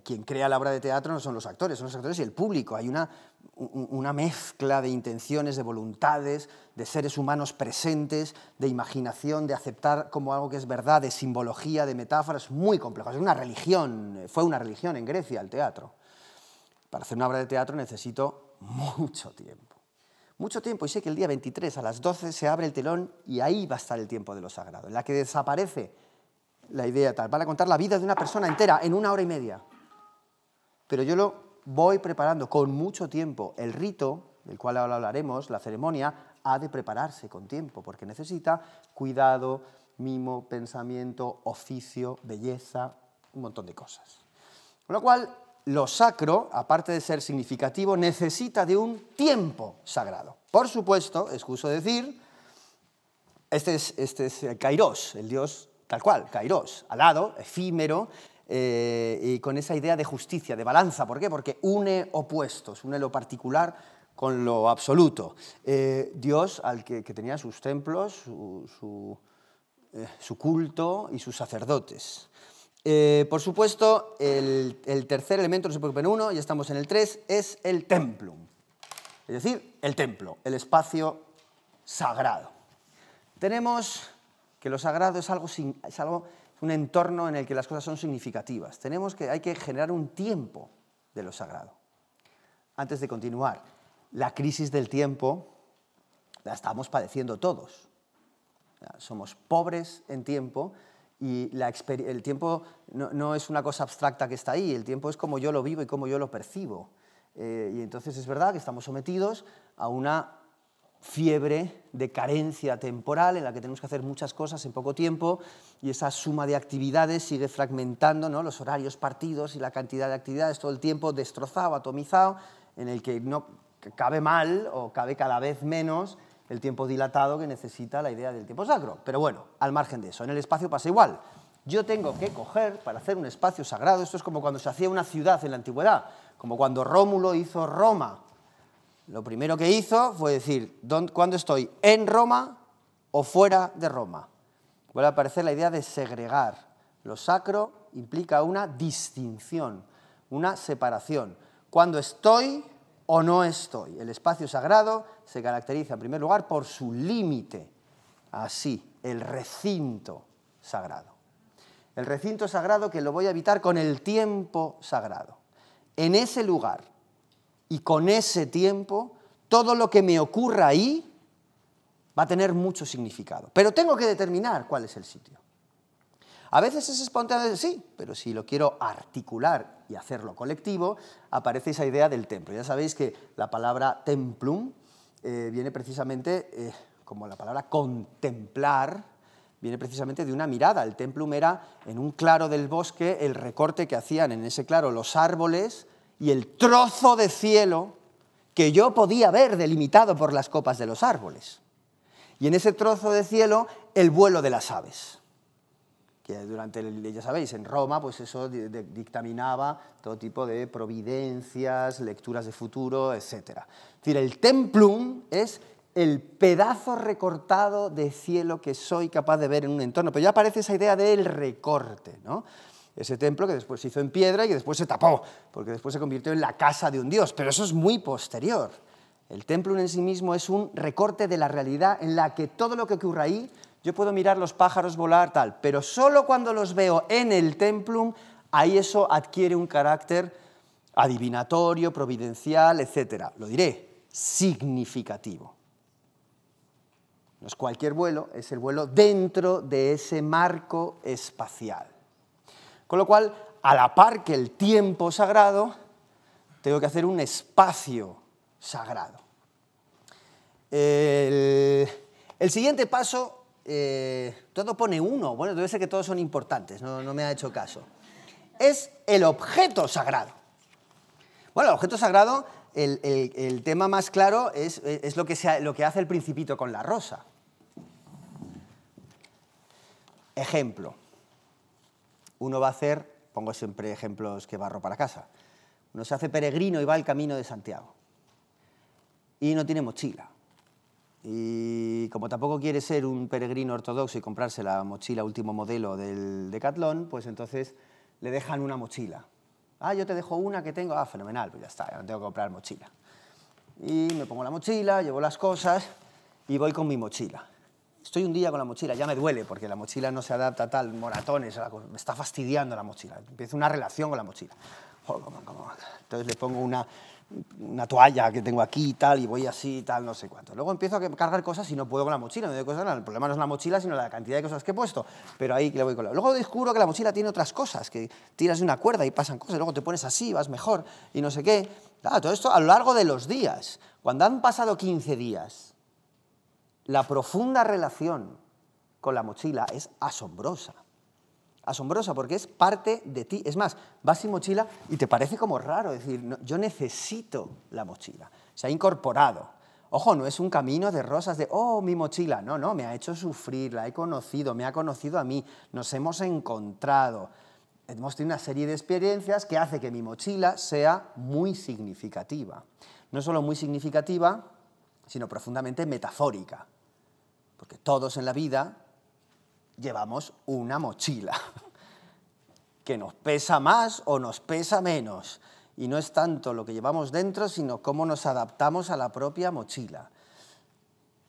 quien crea la obra de teatro no son los actores, son los actores y el público. Hay una, una mezcla de intenciones, de voluntades, de seres humanos presentes, de imaginación, de aceptar como algo que es verdad, de simbología, de metáforas, muy complejo. Es una religión, fue una religión en Grecia el teatro. Para hacer una obra de teatro necesito mucho tiempo. Mucho tiempo, y sé que el día 23 a las 12 se abre el telón y ahí va a estar el tiempo de lo sagrado, en la que desaparece la idea tal. Van a contar la vida de una persona entera en una hora y media. Pero yo lo voy preparando con mucho tiempo. El rito, del cual ahora hablaremos, la ceremonia, ha de prepararse con tiempo, porque necesita cuidado, mimo, pensamiento, oficio, belleza, un montón de cosas. Con lo cual, lo sacro, aparte de ser significativo, necesita de un tiempo sagrado. Por supuesto, excuso decir, este es, este es Kairos, el dios tal cual, Kairos, alado, efímero, eh, y con esa idea de justicia, de balanza. ¿Por qué? Porque une opuestos, une lo particular con lo absoluto. Eh, Dios, al que, tenía sus templos, su, eh, culto y sus sacerdotes. por supuesto, el, tercer elemento, no se preocupen uno, ya estamos en el tres, es el templum. Es decir, el templo, el espacio sagrado. Tenemos que lo sagrado es algo, es algo un entorno en el que las cosas son significativas. Tenemos que, hay que generar un tiempo de lo sagrado. Antes de continuar, la crisis del tiempo la estamos padeciendo todos. Somos pobres en tiempo y el tiempo no, es una cosa abstracta que está ahí, el tiempo es como yo lo vivo y como yo lo percibo. Eh, y entonces es verdad que estamos sometidos a una fiebre de carencia temporal en la que tenemos que hacer muchas cosas en poco tiempo y esa suma de actividades sigue fragmentando los horarios partidos y la cantidad de actividades todo el tiempo destrozado, atomizado, en el que no cabe mal o cabe cada vez menos el tiempo dilatado que necesita la idea del tiempo sacro. Pero bueno, al margen de eso, en el espacio pasa igual. Yo tengo que coger para hacer un espacio sagrado, esto es como cuando se hacía una ciudad en la antigüedad, como cuando Rómulo hizo Roma, lo primero que hizo fue decir, ¿cuándo estoy? ¿En Roma o fuera de Roma? Vuelve a aparecer la idea de segregar. Lo sacro implica una distinción, una separación. ¿Cuándo estoy o no estoy? El espacio sagrado se caracteriza en primer lugar por su límite, así, el recinto sagrado. El recinto sagrado que lo voy a evitar con el tiempo sagrado. En ese lugar y con ese tiempo, todo lo que me ocurra ahí va a tener mucho significado. Pero tengo que determinar cuál es el sitio. A veces es espontáneo, sí, pero si lo quiero articular y hacerlo colectivo, aparece esa idea del templo. Ya sabéis que la palabra templum eh, viene precisamente, eh, como la palabra contemplar, viene precisamente de una mirada. El templum era en un claro del bosque el recorte que hacían en ese claro los árboles y el trozo de cielo que yo podía ver delimitado por las copas de los árboles. Y en ese trozo de cielo el vuelo de las aves. Que durante, ya sabéis, en Roma, pues eso dictaminaba todo tipo de providencias, lecturas de futuro, etc. Es decir, el templum es el pedazo recortado de cielo que soy capaz de ver en un entorno. Pero ya aparece esa idea del recorte, ¿no? Ese templo que después se hizo en piedra y que después se tapó, porque después se convirtió en la casa de un dios, pero eso es muy posterior. El templo en sí mismo es un recorte de la realidad en la que todo lo que ocurre ahí, yo puedo mirar los pájaros volar, tal, pero solo cuando los veo en el templo, ahí eso adquiere un carácter adivinatorio, providencial, etc. Lo diré, significativo. No es cualquier vuelo, es el vuelo dentro de ese marco espacial. Con lo cual, a la par que el tiempo sagrado, tengo que hacer un espacio sagrado. El, siguiente paso, eh, todo pone uno, bueno, debe ser que todos son importantes, no, me ha hecho caso. Es el objeto sagrado. Bueno, el objeto sagrado, el, tema más claro es, lo, que lo que hace el principito con la rosa. Ejemplo uno va a hacer, pongo siempre ejemplos que barro para casa, uno se hace peregrino y va al camino de Santiago y no tiene mochila. Y como tampoco quiere ser un peregrino ortodoxo y comprarse la mochila último modelo del Decathlon, pues entonces le dejan una mochila. Ah, yo te dejo una que tengo, ah, fenomenal, pues ya está, ya no tengo que comprar mochila. Y me pongo la mochila, llevo las cosas y voy con mi mochila. Estoy un día con la mochila, ya me duele porque la mochila no se adapta a tal, moratones, me está fastidiando la mochila. Empiezo una relación con la mochila. Entonces le pongo una, una toalla que tengo aquí y tal, y voy así y tal, no sé cuánto. Luego empiezo a cargar cosas y no puedo con la mochila, no cosas, el problema no es la mochila, sino la cantidad de cosas que he puesto, pero ahí le voy con la... Luego descubro que la mochila tiene otras cosas, que tiras de una cuerda y pasan cosas, luego te pones así, vas mejor y no sé qué. Claro, todo esto a lo largo de los días. Cuando han pasado 15 días, la profunda relación con la mochila es asombrosa asombrosa porque es parte de ti. Es más, vas sin mochila y te parece como raro decir, yo necesito la mochila. Se ha incorporado. Ojo, no es un camino de rosas de, oh, mi mochila. No, no, me ha hecho sufrir, la he conocido, me ha conocido a mí, nos hemos encontrado. Hemos tenido una serie de experiencias que hace que mi mochila sea muy significativa. No solo muy significativa, sino profundamente metafórica. Porque todos en la vida llevamos una mochila que nos pesa más o nos pesa menos. Y no es tanto lo que llevamos dentro, sino cómo nos adaptamos a la propia mochila.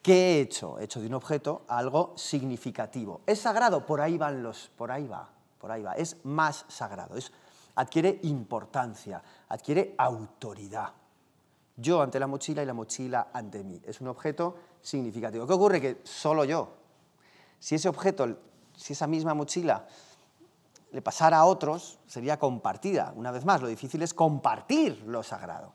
¿Qué he hecho? He hecho de un objeto algo significativo. ¿Es sagrado? Por ahí van los, por ahí va, por ahí va. Es más sagrado, es, adquiere importancia, adquiere autoridad. Yo ante la mochila y la mochila ante mí. Es un objeto significativo. ¿Qué ocurre? Que solo yo si ese objeto, si esa misma mochila le pasara a otros, sería compartida. Una vez más, lo difícil es compartir lo sagrado.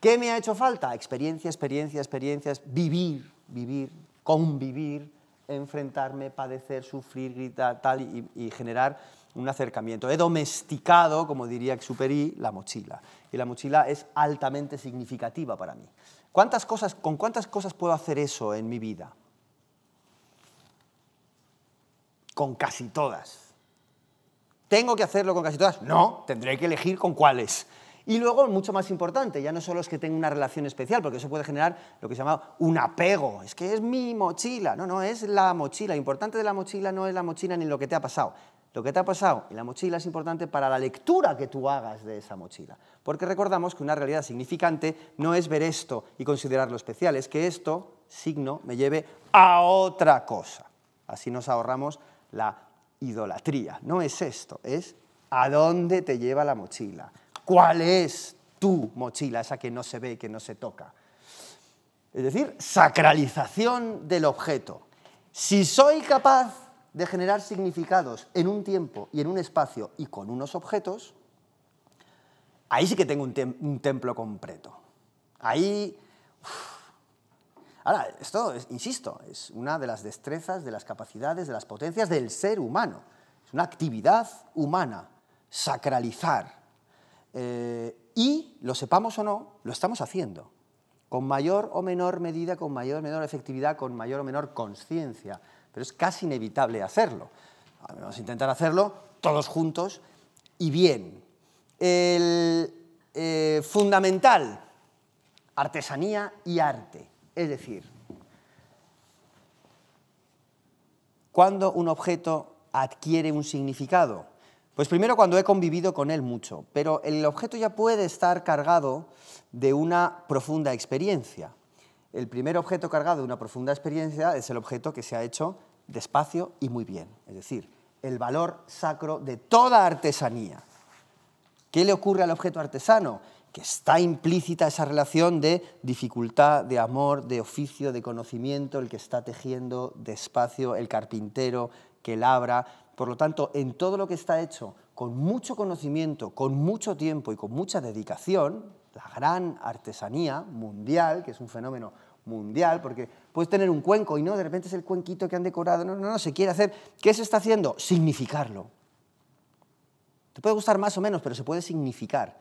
¿Qué me ha hecho falta? Experiencia, experiencia, experiencias, vivir, vivir, convivir, enfrentarme, padecer, sufrir, gritar, tal, y, generar un acercamiento. He domesticado, como diría Exuperi, la mochila. Y la mochila es altamente significativa para mí. ¿Cuántas cosas, ¿Con cuántas cosas puedo hacer eso en mi vida? con casi todas. ¿Tengo que hacerlo con casi todas? No, tendré que elegir con cuáles. Y luego, mucho más importante, ya no solo es que tenga una relación especial, porque eso puede generar lo que se llama un apego. Es que es mi mochila. No, no, es la mochila. Lo importante de la mochila no es la mochila ni lo que te ha pasado. Lo que te ha pasado y la mochila es importante para la lectura que tú hagas de esa mochila. Porque recordamos que una realidad significante no es ver esto y considerarlo especial, es que esto, signo, me lleve a otra cosa. Así nos ahorramos la idolatría. No es esto, es a dónde te lleva la mochila. ¿Cuál es tu mochila, esa que no se ve, que no se toca? Es decir, sacralización del objeto. Si soy capaz de generar significados en un tiempo y en un espacio y con unos objetos, ahí sí que tengo un, templo completo. Ahí... Ahora, esto, insisto, es una de las destrezas, de las capacidades, de las potencias del ser humano. Es una actividad humana, sacralizar. Eh, y, lo sepamos o no, lo estamos haciendo. Con mayor o menor medida, con mayor o menor efectividad, con mayor o menor conciencia. Pero es casi inevitable hacerlo. Vamos a intentar hacerlo todos juntos y bien. El eh, fundamental, artesanía y arte. Es decir, ¿cuándo un objeto adquiere un significado? Pues primero cuando he convivido con él mucho, pero el objeto ya puede estar cargado de una profunda experiencia. El primer objeto cargado de una profunda experiencia es el objeto que se ha hecho despacio y muy bien, es decir, el valor sacro de toda artesanía. ¿Qué le ocurre al objeto artesano? que está implícita esa relación de dificultad, de amor, de oficio, de conocimiento, el que está tejiendo despacio, el carpintero que labra. Por lo tanto, en todo lo que está hecho con mucho conocimiento, con mucho tiempo y con mucha dedicación, la gran artesanía mundial, que es un fenómeno mundial, porque puedes tener un cuenco y no, de repente es el cuenquito que han decorado, no, no, no, se quiere hacer. ¿Qué se está haciendo? Significarlo. Te puede gustar más o menos, pero se puede significar.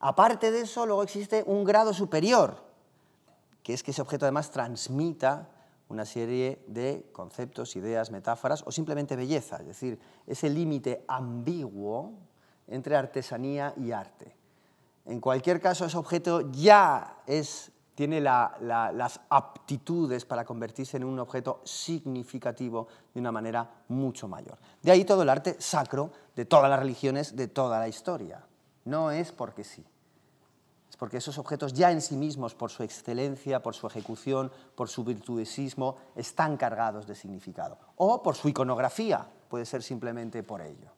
Aparte de eso, luego existe un grado superior, que es que ese objeto además transmita una serie de conceptos, ideas, metáforas o simplemente belleza, es decir, ese límite ambiguo entre artesanía y arte. En cualquier caso, ese objeto ya es tiene las aptitudes para convertirse en un objeto significativo de una manera mucho mayor. De ahí todo el arte sacro de todas las religiones, de toda la historia. No es porque sí. Es porque esos objetos ya en sí mismos, por su excelencia, por su ejecución, por su virtuosismo, están cargados de significado. O por su iconografía, puede ser simplemente por ello.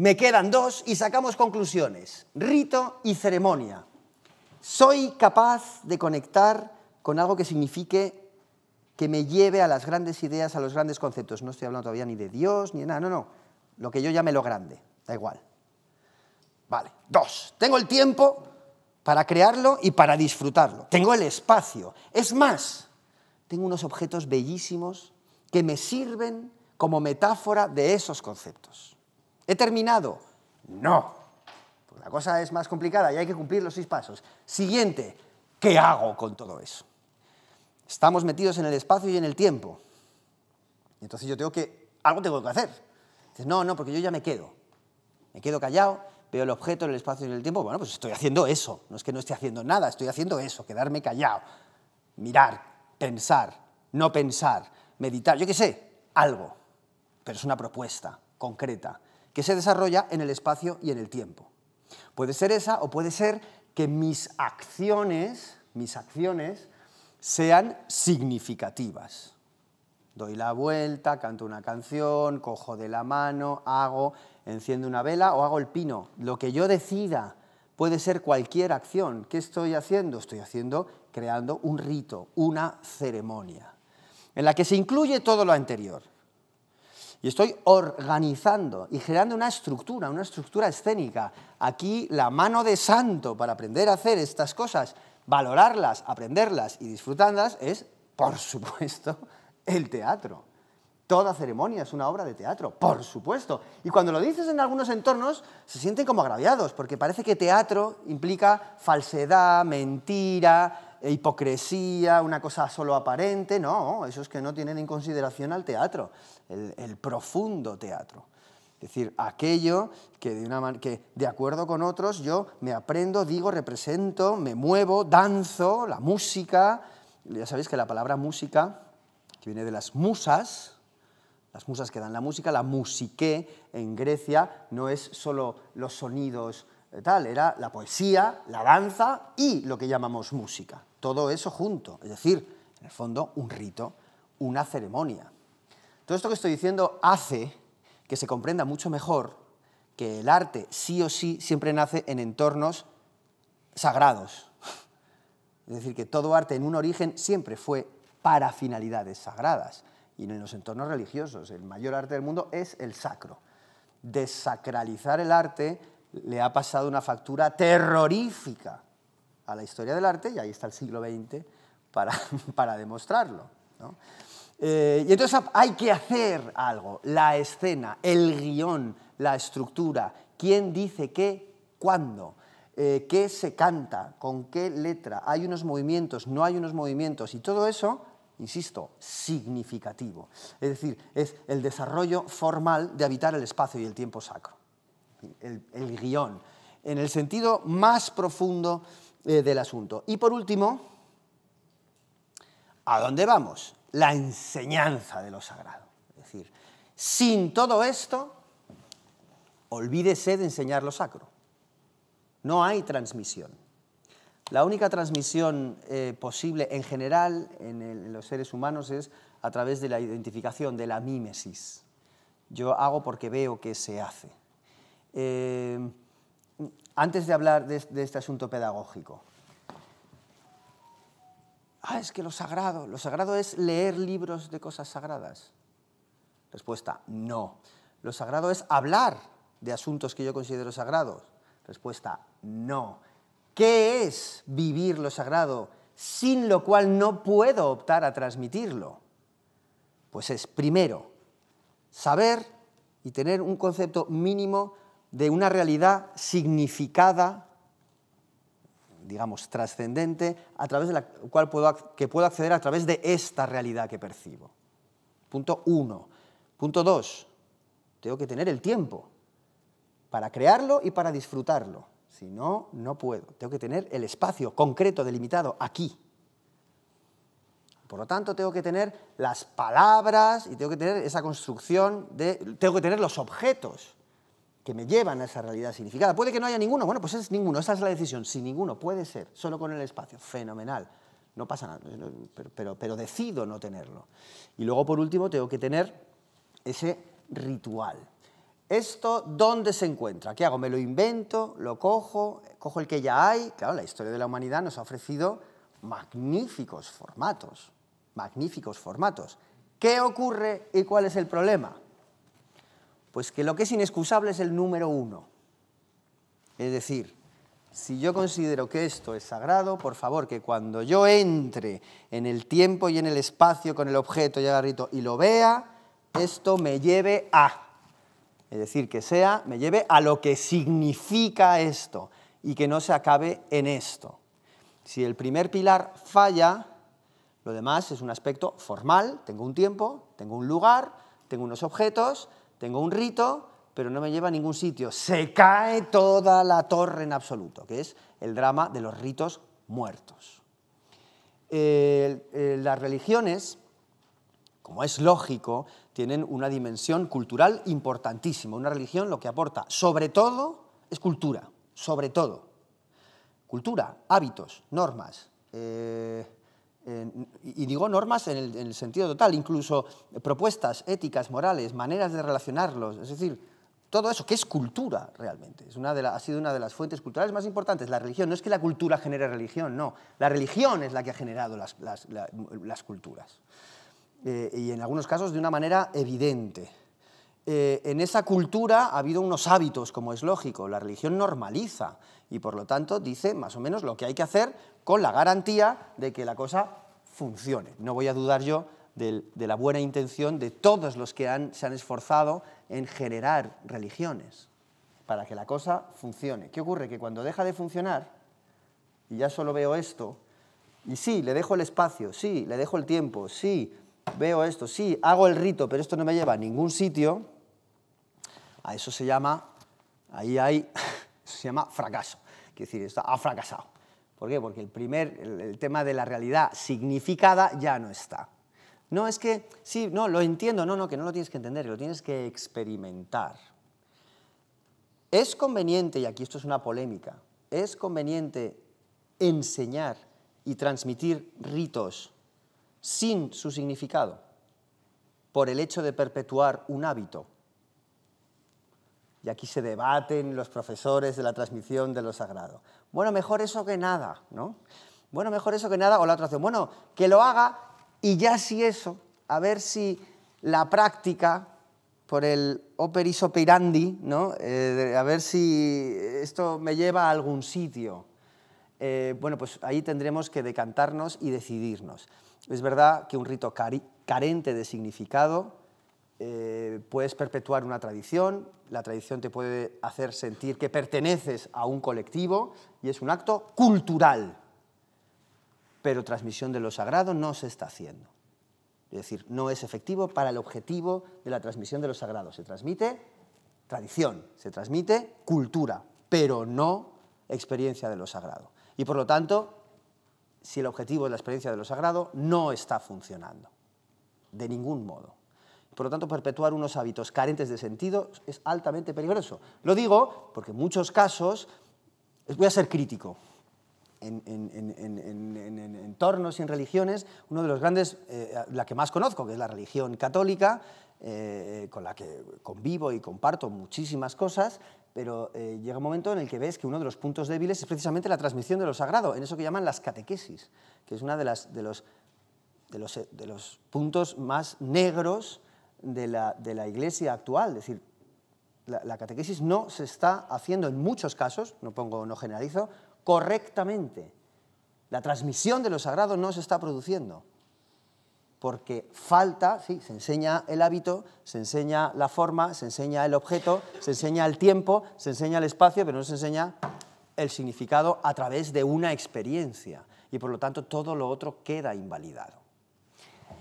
Me quedan dos y sacamos conclusiones. Rito y ceremonia. Soy capaz de conectar con algo que signifique que me lleve a las grandes ideas, a los grandes conceptos. No estoy hablando todavía ni de Dios, ni de nada, no, no. Lo que yo llame lo grande, da igual. Vale, dos. Tengo el tiempo para crearlo y para disfrutarlo. Tengo el espacio. Es más, tengo unos objetos bellísimos que me sirven como metáfora de esos conceptos. ¿He terminado? No. Pues la cosa es más complicada y hay que cumplir los seis pasos. Siguiente, ¿qué hago con todo eso? Estamos metidos en el espacio y en el tiempo. entonces yo tengo que, algo tengo que hacer. Dices, no, no, porque yo ya me quedo. Me quedo callado, veo el objeto en el espacio y en el tiempo. Bueno, pues estoy haciendo eso. No es que no esté haciendo nada, estoy haciendo eso, quedarme callado. Mirar, pensar, no pensar, meditar, yo qué sé, algo. Pero es una propuesta concreta que se desarrolla en el espacio y en el tiempo. Puede ser esa o puede ser que mis acciones, mis acciones sean significativas. Doy la vuelta, canto una canción, cojo de la mano, hago, enciendo una vela o hago el pino. Lo que yo decida puede ser cualquier acción. ¿Qué estoy haciendo? Estoy haciendo, creando un rito, una ceremonia, en la que se incluye todo lo anterior. Y estoy organizando y generando una estructura, una estructura escénica. Aquí la mano de santo para aprender a hacer estas cosas, valorarlas, aprenderlas y disfrutarlas es, por supuesto, el teatro. Toda ceremonia es una obra de teatro, por supuesto. Y cuando lo dices en algunos entornos, se sienten como agraviados, porque parece que teatro implica falsedad, mentira, hipocresía, una cosa solo aparente, no, eso es que no tienen en consideración al teatro, el, profundo teatro. Es decir, aquello que de, una que de acuerdo con otros yo me aprendo, digo, represento, me muevo, danzo, la música. Ya sabéis que la palabra música, que viene de las musas, las musas que dan la música, la musique en Grecia no es solo los sonidos tal, era la poesía, la danza y lo que llamamos música. Todo eso junto, es decir, en el fondo, un rito, una ceremonia. Todo esto que estoy diciendo hace que se comprenda mucho mejor que el arte sí o sí siempre nace en entornos sagrados. Es decir, que todo arte en un origen siempre fue para finalidades sagradas. Y en los entornos religiosos, el mayor arte del mundo es el sacro. Desacralizar el arte le ha pasado una factura terrorífica a la historia del arte, y ahí está el siglo XX para, para demostrarlo. Eh, y entonces hay que hacer algo, la escena, el guion, la estructura, quién dice qué, cuándo, eh, qué se canta, con qué letra, hay unos movimientos, no hay unos movimientos, y todo eso, insisto, significativo. Es decir, es el desarrollo formal de habitar el espacio y el tiempo sacro, el, el guion, en el sentido más profundo eh, del asunto. Y por último, ¿a dónde vamos? La enseñanza de lo sagrado. Es decir, sin todo esto, olvídese de enseñar lo sacro. No hay transmisión. La única transmisión eh, posible en general en, los seres humanos es a través de la identificación, de la mímesis. Yo hago porque veo que se hace. Eh, antes de hablar de, este asunto pedagógico, ah, es que lo sagrado, lo sagrado es leer libros de cosas sagradas. Respuesta, no. Lo sagrado es hablar de asuntos que yo considero sagrados. Respuesta, no. ¿Qué es vivir lo sagrado sin lo cual no puedo optar a transmitirlo? Pues es, primero, saber y tener un concepto mínimo de una realidad significada, digamos, trascendente, a través de la cual puedo, que puedo acceder a través de esta realidad que percibo. Punto uno. Punto dos, tengo que tener el tiempo para crearlo y para disfrutarlo. Si no, no puedo. Tengo que tener el espacio concreto, delimitado, aquí. Por lo tanto, tengo que tener las palabras y tengo que tener esa construcción de... Tengo que tener los objetos que me llevan a esa realidad significada. Puede que no haya ninguno, bueno, pues es ninguno, esa es la decisión. Si ninguno puede ser, solo con el espacio, fenomenal. No pasa nada, pero, pero decido no tenerlo. Y luego, por último, tengo que tener ese ritual. ¿Esto dónde se encuentra? ¿Qué hago? ¿Me lo invento? ¿Lo cojo? ¿Cojo el que ya hay? Claro, la historia de la humanidad nos ha ofrecido magníficos formatos magníficos formatos. ¿Qué ocurre y cuál es el problema? Pues que lo que es inexcusable es el número uno. Es decir, si yo considero que esto es sagrado, por favor, que cuando yo entre en el tiempo y en el espacio con el objeto y agarrito y lo vea, esto me lleve a. Es decir, que sea, me lleve a lo que significa esto y que no se acabe en esto. Si el primer pilar falla, lo demás es un aspecto formal, tengo un tiempo, tengo un lugar, tengo unos objetos, tengo un rito, pero no me lleva a ningún sitio. Se cae toda la torre en absoluto, que es el drama de los ritos muertos. las religiones, como es lógico, tienen una dimensión cultural importantísima. Una religión lo que aporta, sobre todo, es cultura, sobre todo. Cultura, hábitos, normas. Eh, y digo normas en el, sentido total, incluso propuestas éticas, morales, maneras de relacionarlos, es decir, todo eso, que es cultura realmente, es una ha sido una de las fuentes culturales más importantes. La religión, no es que la cultura genere religión, no, la religión es la que ha generado las, las, culturas. Eh, y en algunos casos de una manera evidente. Eh, en esa cultura ha habido unos hábitos, como es lógico, la religión normaliza y por lo tanto dice más o menos lo que hay que hacer con la garantía de que la cosa funcione. No voy a dudar yo de, la buena intención de todos los que se han esforzado en generar religiones para que la cosa funcione. ¿Qué ocurre? Que cuando deja de funcionar, y ya solo veo esto, y sí, le dejo el espacio, sí, le dejo el tiempo, sí, veo esto, sí, hago el rito, pero esto no me lleva a ningún sitio, a eso se llama, ahí hay, se llama fracaso. Quiere decir, esto ha fracasado. ¿Por qué? Porque el primer, el, tema de la realidad significada ya no está. No es que, sí, no, lo entiendo, no, no, que no lo tienes que entender, lo tienes que experimentar. Es conveniente, y aquí esto es una polémica, es conveniente enseñar y transmitir ritos sin su significado por el hecho de perpetuar un hábito. Y aquí se debaten los profesores de la transmisión de lo sagrado. Bueno, mejor eso que nada, ¿no? Bueno, mejor eso que nada, o la otra opción, bueno, que lo haga y ya si eso, a ver si la práctica por el operis operandi, ¿no? Eh, a ver si esto me lleva a algún sitio. Eh, bueno, pues ahí tendremos que decantarnos y decidirnos. Es verdad que un rito carente de significado eh, puedes perpetuar una tradición, la tradición te puede hacer sentir que perteneces a un colectivo y es un acto cultural, pero transmisión de lo sagrado no se está haciendo. Es decir, no es efectivo para el objetivo de la transmisión de lo sagrado. Se transmite tradición, se transmite cultura, pero no experiencia de lo sagrado. Y por lo tanto, si el objetivo es la experiencia de lo sagrado, no está funcionando, de ningún modo. Por lo tanto, perpetuar unos hábitos carentes de sentido es altamente peligroso. Lo digo porque en muchos casos, voy a ser crítico, en, entornos y en religiones, uno de los grandes, eh, la que más conozco, que es la religión católica, eh, con la que convivo y comparto muchísimas cosas, pero eh, llega un momento en el que ves que uno de los puntos débiles es precisamente la transmisión de lo sagrado, en eso que llaman las catequesis, que es uno de, de, los, de, los, de los puntos más negros de la, de la iglesia actual. Es decir, la, catequesis no se está haciendo en muchos casos, no pongo, no generalizo, correctamente. La transmisión de lo sagrado no se está produciendo. Porque falta, sí, se enseña el hábito, se enseña la forma, se enseña el objeto, se enseña el tiempo, se enseña el espacio, pero no se enseña el significado a través de una experiencia. Y por lo tanto todo lo otro queda invalidado.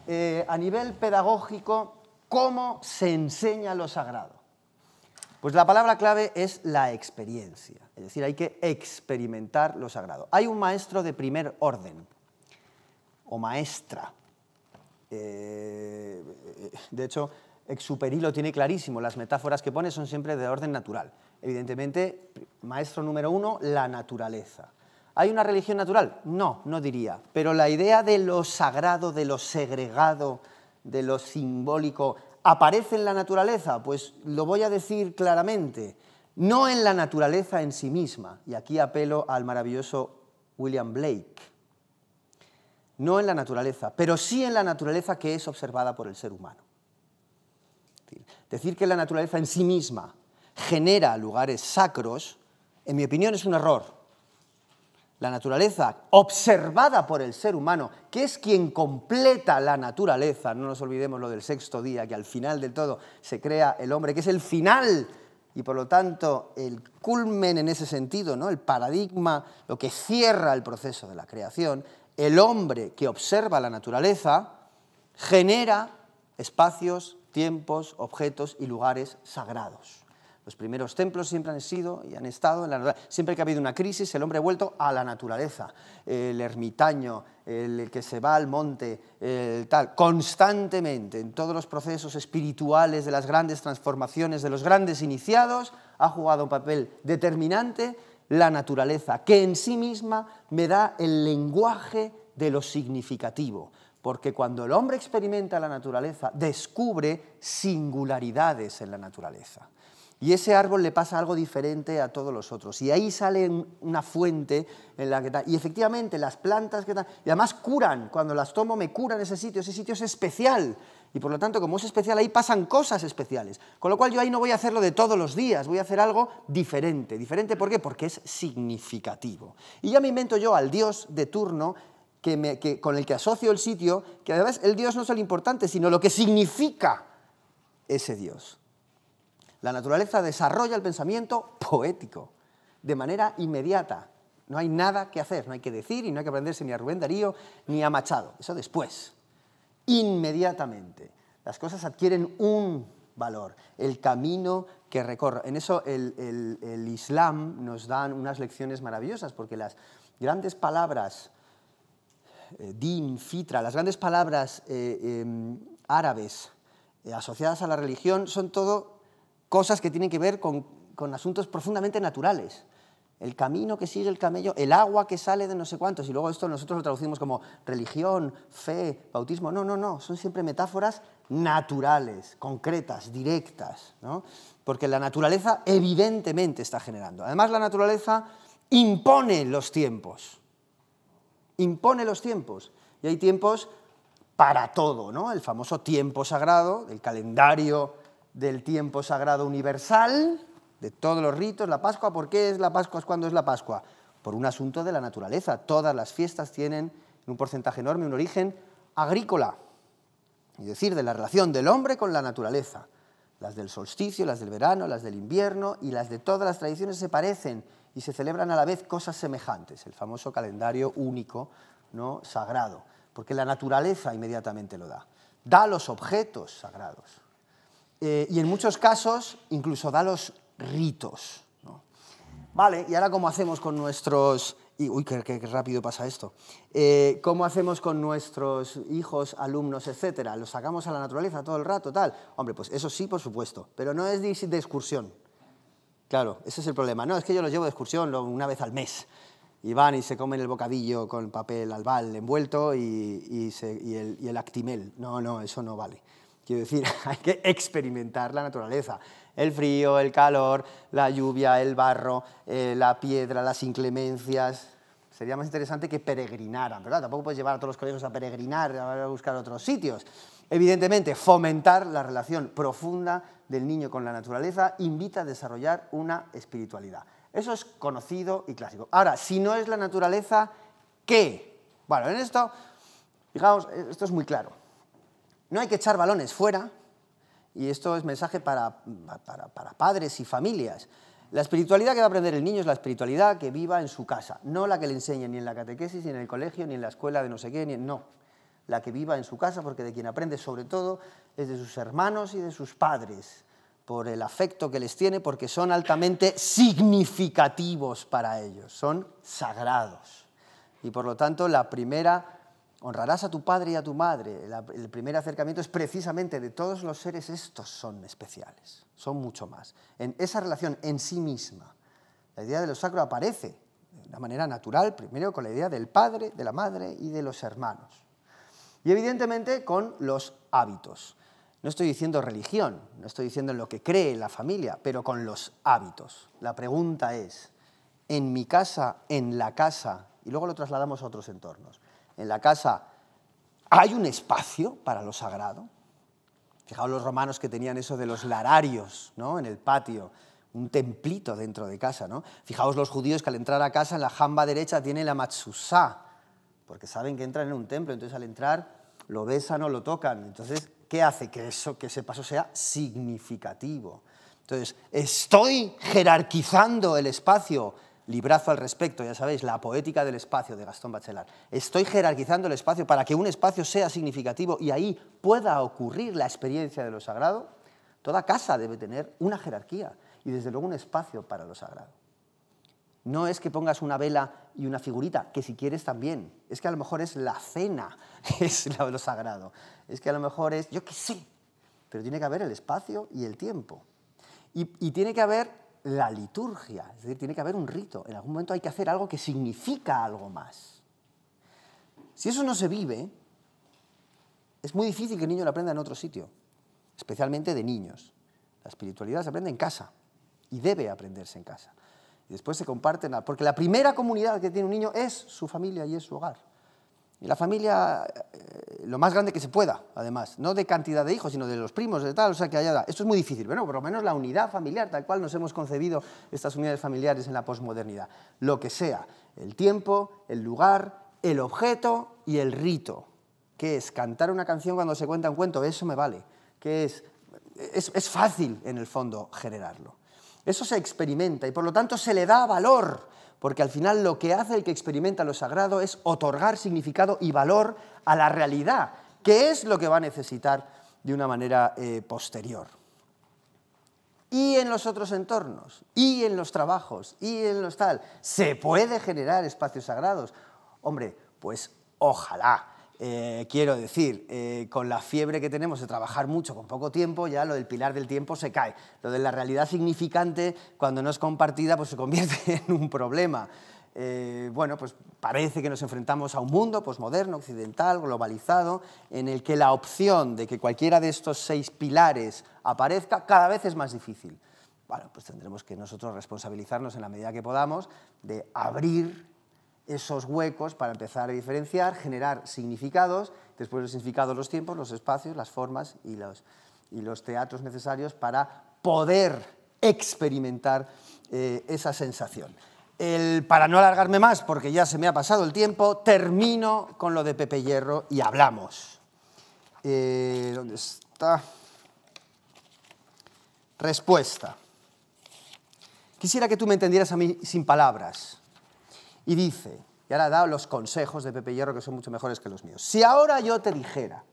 Eh, a nivel pedagógico, cómo se enseña lo sagrado. Pues la palabra clave es la experiencia, es decir, hay que experimentar lo sagrado. Hay un maestro de primer orden, o maestra. Eh, de hecho, Exuperi lo tiene clarísimo, las metáforas que pone son siempre de orden natural. Evidentemente, maestro número uno, la naturaleza. ¿Hay una religión natural? No, no diría. Pero la idea de lo sagrado, de lo segregado, de lo simbólico, ¿aparece en la naturaleza? Pues lo voy a decir claramente. No en la naturaleza en sí misma. Y aquí apelo al maravilloso William Blake. No en la naturaleza, pero sí en la naturaleza que es observada por el ser humano. Decir que la naturaleza en sí misma genera lugares sacros, en mi opinión es un error la naturaleza observada por el ser humano, que es quien completa la naturaleza, no nos olvidemos lo del sexto día, que al final del todo se crea el hombre, que es el final y por lo tanto el culmen en ese sentido, ¿no? el paradigma, lo que cierra el proceso de la creación, el hombre que observa la naturaleza genera espacios, tiempos, objetos y lugares sagrados. Los primeros templos siempre han sido y han estado en la naturaleza. Siempre que ha habido una crisis, el hombre ha vuelto a la naturaleza. El ermitaño, el que se va al monte, el tal, constantemente en todos los procesos espirituales de las grandes transformaciones, de los grandes iniciados, ha jugado un papel determinante la naturaleza, que en sí misma me da el lenguaje de lo significativo. Porque cuando el hombre experimenta la naturaleza, descubre singularidades en la naturaleza. Y ese árbol le pasa algo diferente a todos los otros. Y ahí sale una fuente en la que Y efectivamente las plantas que Y además curan. Cuando las tomo me curan ese sitio. Ese sitio es especial. Y por lo tanto, como es especial, ahí pasan cosas especiales. Con lo cual yo ahí no voy a hacerlo de todos los días. Voy a hacer algo diferente. ¿Diferente por qué? Porque es significativo. Y ya me invento yo al Dios de turno que con el que asocio el sitio, que además el Dios no es lo importante, sino lo que significa ese Dios. La naturaleza desarrolla el pensamiento poético de manera inmediata. No hay nada que hacer, no hay que decir y no hay que aprenderse ni a Rubén Darío ni a Machado. Eso después. Inmediatamente. Las cosas adquieren un valor, el camino que recorre. En eso el, Islam nos da unas lecciones maravillosas, porque las grandes palabras, eh, din, fitra, las grandes palabras eh, em, árabes eh, asociadas a la religión son todo cosas que tienen que ver con, asuntos profundamente naturales. El camino que sigue el camello, el agua que sale de no sé cuántos, y luego esto nosotros lo traducimos como religión, fe, bautismo. No, no, no, son siempre metáforas naturales, concretas, directas, porque la naturaleza evidentemente está generando. Además, la naturaleza impone los tiempos, impone los tiempos, y hay tiempos para todo, ¿no? El famoso tiempo sagrado, el calendario del tiempo sagrado universal, de todos los ritos, la Pascua. ¿Por qué es la Pascua? ¿Cuándo es la Pascua? Por un asunto de la naturaleza. Todas las fiestas tienen, en un porcentaje enorme, un origen agrícola, es decir, de la relación del hombre con la naturaleza. Las del solsticio, las del verano, las del invierno y las de todas las tradiciones se parecen y se celebran a la vez cosas semejantes, el famoso calendario único, ¿no? sagrado, porque la naturaleza inmediatamente lo da. Da los objetos sagrados. Eh, y en muchos casos incluso da los ritos. Vale, y ahora cómo hacemos con nuestros... uy, qué, rápido pasa esto. Eh, ¿Cómo hacemos con nuestros hijos, alumnos, etcétera? ¿Los sacamos a la naturaleza todo el rato, tal? Hombre, pues eso sí, por supuesto, pero no es de, excursión. Claro, ese es el problema. No, es que yo los llevo de excursión una vez al mes. Y van y se comen el bocadillo con papel albal envuelto y, el, y el actimel. No, no, eso no vale. Quiero decir, hay que experimentar la naturaleza. El frío, el calor, la lluvia, el barro, eh, la piedra, las inclemencias. Sería más interesante que peregrinaran, ¿verdad? Tampoco puedes llevar a todos los colegios a peregrinar, a buscar otros sitios. Evidentemente, fomentar la relación profunda del niño con la naturaleza invita a desarrollar una espiritualidad. Eso es conocido y clásico. Ahora, si no es la naturaleza, ¿qué? Bueno, en esto, fijaos, esto es muy claro. No hay que echar balones fuera, y esto es mensaje para, padres y familias. La espiritualidad que va a aprender el niño es la espiritualidad que viva en su casa, no la que le enseñe ni en la catequesis, ni en el colegio, ni en la escuela de no sé qué, ni no. La que viva en su casa, porque de quien aprende sobre todo es de sus hermanos y de sus padres, por el afecto que les tiene, porque son altamente significativos para ellos, son sagrados. Y por lo tanto, la primera, honrarás a tu padre y a tu madre, el primer acercamiento es precisamente de todos los seres, estos son especiales, son mucho más. En esa relación en sí misma, la idea de lo sacro aparece de una manera natural, primero con la idea del padre, de la madre y de los hermanos. Y evidentemente con los hábitos. No estoy diciendo religión, no estoy diciendo en lo que cree la familia, pero con los hábitos. La pregunta es, en mi casa, en la casa, y luego lo trasladamos a otros entornos, en la casa, ¿hay un espacio para lo sagrado? Fijaos los romanos que tenían eso de los lararios ¿no? en el patio, un templito dentro de casa. ¿no? Fijaos los judíos que al entrar a casa en la jamba derecha tienen la matsusá, porque saben que entran en un templo, entonces al entrar lo besan o lo tocan. Entonces, ¿qué hace? Que, eso, que ese paso sea significativo. Entonces, estoy jerarquizando el espacio, librazo al respecto, ya sabéis, la poética del espacio de Gastón Bachelard. Estoy jerarquizando el espacio para que un espacio sea significativo y ahí pueda ocurrir la experiencia de lo sagrado. Toda casa debe tener una jerarquía y desde luego un espacio para lo sagrado. No es que pongas una vela y una figurita, que si quieres también. Es que a lo mejor es la cena, es lo, lo sagrado. Es que a lo mejor es, yo qué sé, pero tiene que haber el espacio y el tiempo. Y, y tiene que haber la liturgia, es decir, tiene que haber un rito. En algún momento hay que hacer algo que significa algo más. Si eso no se vive, es muy difícil que el niño lo aprenda en otro sitio, especialmente de niños. La espiritualidad se aprende en casa y debe aprenderse en casa. Y después se comparten, porque la primera comunidad que tiene un niño es su familia y es su hogar. Y la familia, eh, lo más grande que se pueda, además, no de cantidad de hijos, sino de los primos, de tal, o sea, que haya... Esto es muy difícil, pero por lo menos la unidad familiar, tal cual nos hemos concebido estas unidades familiares en la posmodernidad. Lo que sea, el tiempo, el lugar, el objeto y el rito. ¿Qué es? Cantar una canción cuando se cuenta un cuento, eso me vale. ¿Qué es? Es, es fácil, en el fondo, generarlo. Eso se experimenta y por lo tanto se le da valor, porque al final lo que hace el que experimenta lo sagrado es otorgar significado y valor a la realidad, que es lo que va a necesitar de una manera eh, posterior. Y en los otros entornos, y en los trabajos, y en los tal, ¿se puede generar espacios sagrados? Hombre, pues ojalá. Eh, quiero decir, eh, con la fiebre que tenemos de trabajar mucho con poco tiempo, ya lo del pilar del tiempo se cae. Lo de la realidad significante, cuando no es compartida, pues se convierte en un problema. Eh, bueno, pues parece que nos enfrentamos a un mundo posmoderno, occidental, globalizado, en el que la opción de que cualquiera de estos seis pilares aparezca cada vez es más difícil. Bueno, pues tendremos que nosotros responsabilizarnos en la medida que podamos de abrir esos huecos para empezar a diferenciar, generar significados, después los significados los tiempos, los espacios, las formas y los, y los teatros necesarios para poder experimentar eh, esa sensación. para no alargarme más, porque ya se me ha pasado el tiempo, termino con lo de Pepe Hierro y hablamos. Eh, ¿Dónde está? Respuesta. Quisiera que tú me entendieras a mí sin palabras. Y dice, y ahora ha dado los consejos de Pepe Hierro que son mucho mejores que los míos. Si ahora yo te dijera,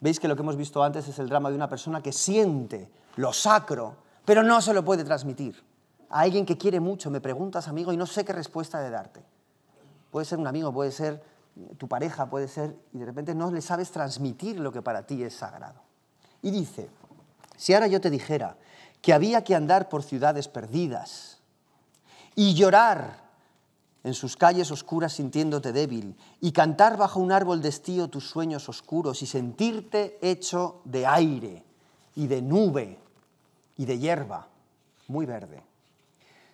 veis que lo que hemos visto antes es el drama de una persona que siente lo sacro, pero no se lo puede transmitir. A alguien que quiere mucho, me preguntas, amigo, y no sé qué respuesta de darte. Puede ser un amigo, puede ser tu pareja, puede ser, y de repente no le sabes transmitir lo que para ti es sagrado. Y dice, si ahora yo te dijera que había que andar por ciudades perdidas y llorar en sus calles oscuras sintiéndote débil, y cantar bajo un árbol de estío tus sueños oscuros, y sentirte hecho de aire, y de nube, y de hierba, muy verde.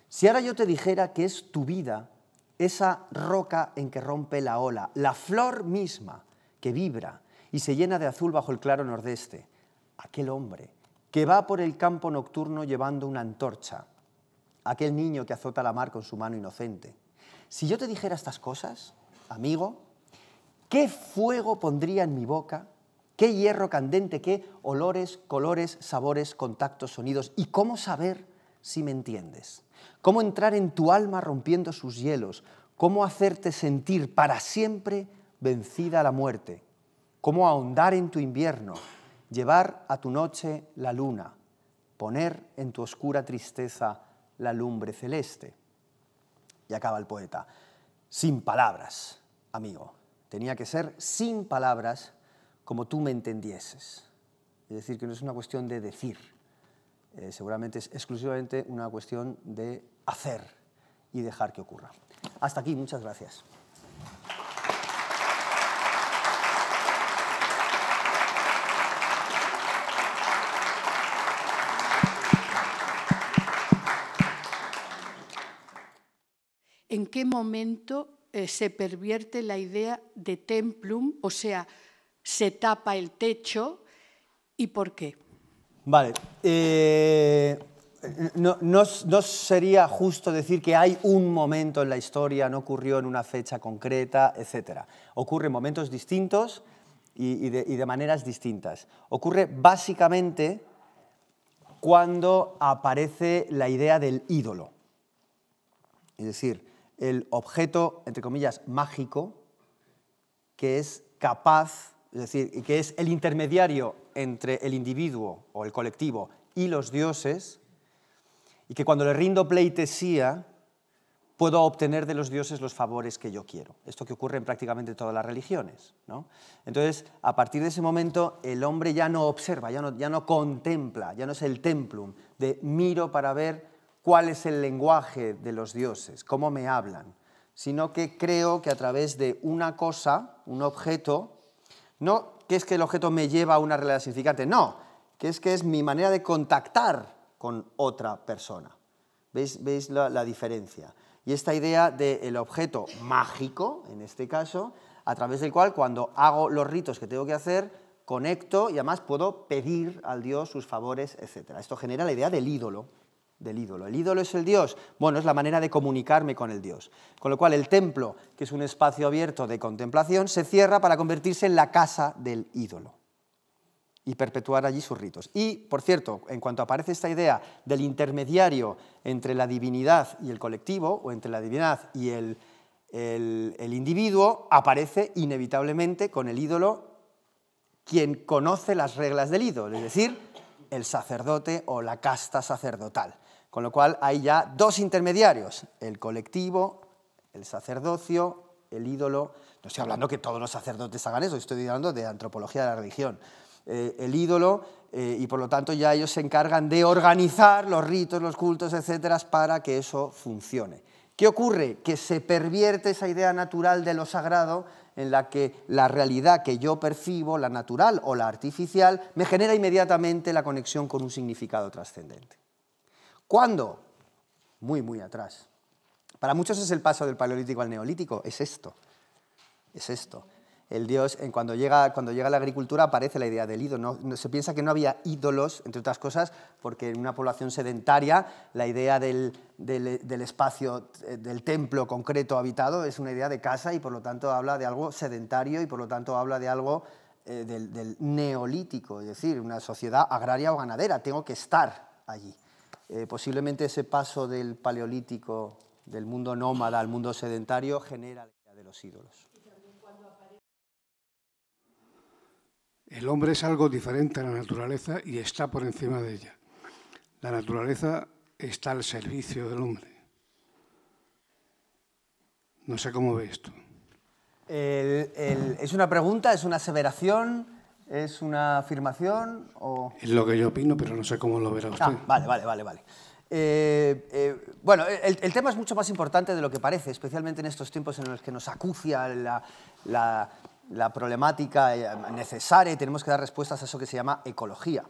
Si ahora yo te dijera que es tu vida esa roca en que rompe la ola, la flor misma que vibra y se llena de azul bajo el claro nordeste, aquel hombre que va por el campo nocturno llevando una antorcha, aquel niño que azota la mar con su mano inocente, si yo te dijera estas cosas, amigo, ¿qué fuego pondría en mi boca? ¿Qué hierro candente? ¿Qué olores, colores, sabores, contactos, sonidos? ¿Y cómo saber si me entiendes? ¿Cómo entrar en tu alma rompiendo sus hielos? ¿Cómo hacerte sentir para siempre vencida la muerte? ¿Cómo ahondar en tu invierno? Llevar a tu noche la luna. poner en tu oscura tristeza la lumbre celeste. Y acaba el poeta, sin palabras, amigo. Tenía que ser sin palabras como tú me entendieses. Es decir, que no es una cuestión de decir, eh, seguramente es exclusivamente una cuestión de hacer y dejar que ocurra. Hasta aquí, muchas gracias. Qué momento eh, se pervierte la idea de templum, o sea, se tapa el techo y por qué? Vale. Eh, no, sería justo decir que hay un momento en la historia, no ocurrió en una fecha concreta, etc. Ocurre en momentos distintos y, de, y de maneras distintas. Ocurre básicamente cuando aparece la idea del ídolo. Es decir, el objeto, entre comillas, mágico, que es capaz, es decir, que es el intermediario entre el individuo o el colectivo y los dioses, y que cuando le rindo pleitesía, puedo obtener de los dioses los favores que yo quiero. Esto que ocurre en prácticamente todas las religiones. ¿no? Entonces, a partir de ese momento, el hombre ya no observa, ya no, ya no contempla, ya no es el templum de miro para ver cuál es el lenguaje de los dioses, cómo me hablan, sino que creo que a través de una cosa, un objeto, no que es que el objeto me lleva a una realidad significante, no, que es que es mi manera de contactar con otra persona. ¿Veis, la, diferencia? Y esta idea del objeto mágico, en este caso, a través del cual cuando hago los ritos que tengo que hacer, conecto y además puedo pedir al Dios sus favores, etc. Esto genera la idea del ídolo, del ídolo. ¿El ídolo es el Dios? Bueno, es la manera de comunicarme con el Dios. Con lo cual el templo, que es un espacio abierto de contemplación, se cierra para convertirse en la casa del ídolo y perpetuar allí sus ritos. Y, por cierto, en cuanto aparece esta idea del intermediario entre la divinidad y el colectivo, o entre la divinidad y el, el individuo, aparece inevitablemente con el ídolo quien conoce las reglas del ídolo, es decir, el sacerdote o la casta sacerdotal. Con lo cual hay ya dos intermediarios, el colectivo, el sacerdocio, el ídolo. No estoy hablando que todos los sacerdotes hagan eso, estoy hablando de antropología de la religión. Eh, el ídolo eh, y por lo tanto ya ellos se encargan de organizar los ritos, los cultos, etcétera, para que eso funcione. ¿Qué ocurre? Que se pervierte esa idea natural de lo sagrado en la que la realidad que yo percibo, la natural o la artificial, me genera inmediatamente la conexión con un significado trascendente. ¿Cuándo? Muy, muy atrás. Para muchos es el paso del paleolítico al neolítico, es esto, es esto. El dios, cuando llega, cuando llega la agricultura aparece la idea del ídolo. se piensa que no había ídolos, entre otras cosas, porque en una población sedentaria la idea del, espacio, eh, del templo concreto habitado es una idea de casa y por lo tanto habla de algo sedentario y por lo tanto habla de algo eh, del, neolítico, es decir, una sociedad agraria o ganadera. Tengo que estar allí. Eh, posiblemente ese paso del paleolítico, del mundo nómada al mundo sedentario, genera la idea de los ídolos. El hombre es algo diferente a la naturaleza y está por encima de ella. La naturaleza está al servicio del hombre. No sé cómo ve esto. ¿Es una pregunta? ¿Es una aseveración? ¿Es una afirmación? O... Es lo que yo opino, pero no sé cómo lo verá usted. Ah, vale, vale, vale. vale. Eh, eh, bueno, el, tema es mucho más importante de lo que parece, especialmente en estos tiempos en los que nos acucia la, la problemática eh, necesaria y tenemos que dar respuestas a eso que se llama ecología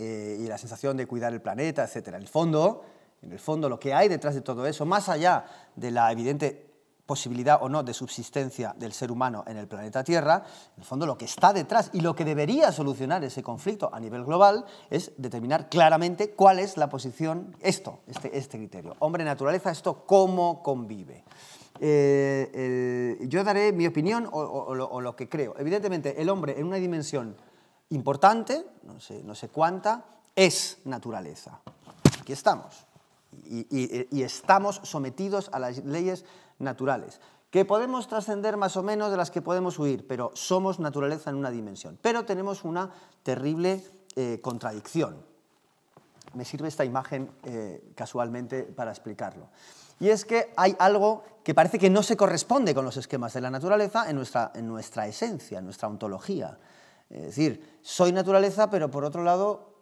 y la sensación de cuidar el planeta, etc. En el fondo, en el fondo, lo que hay detrás de todo eso, más allá de la evidente posibilidad o no de subsistencia del ser humano en el planeta Tierra, en el fondo lo que está detrás y lo que debería solucionar ese conflicto a nivel global es determinar claramente cuál es la posición, esto, este, este criterio. Hombre-naturaleza, esto cómo convive. Eh, yo daré mi opinión o, lo, que creo. Evidentemente, el hombre en una dimensión importante, no sé, no sé cuánta, es naturaleza. Aquí estamos. y estamos sometidos a las leyes naturales, que podemos trascender más o menos de las que podemos huir, pero somos naturaleza en una dimensión. Pero tenemos una terrible eh, contradicción. me sirve esta imagen eh, casualmente para explicarlo. Y es que hay algo que parece que no se corresponde con los esquemas de la naturaleza en nuestra, en nuestra esencia, en nuestra ontología. Es decir, soy naturaleza, pero por otro lado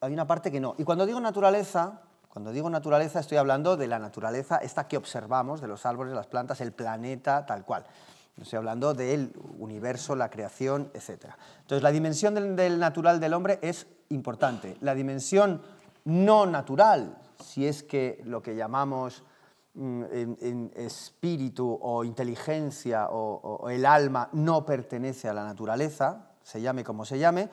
hay una parte que no. Y cuando digo naturaleza, cuando digo naturaleza estoy hablando de la naturaleza, esta que observamos, de los árboles, las plantas, el planeta, tal cual. Estoy hablando del universo, la creación, etc. Entonces, la dimensión del, natural del hombre es importante. La dimensión no natural, si es que lo que llamamos mm, espíritu o inteligencia o el alma no pertenece a la naturaleza, se llame como se llame,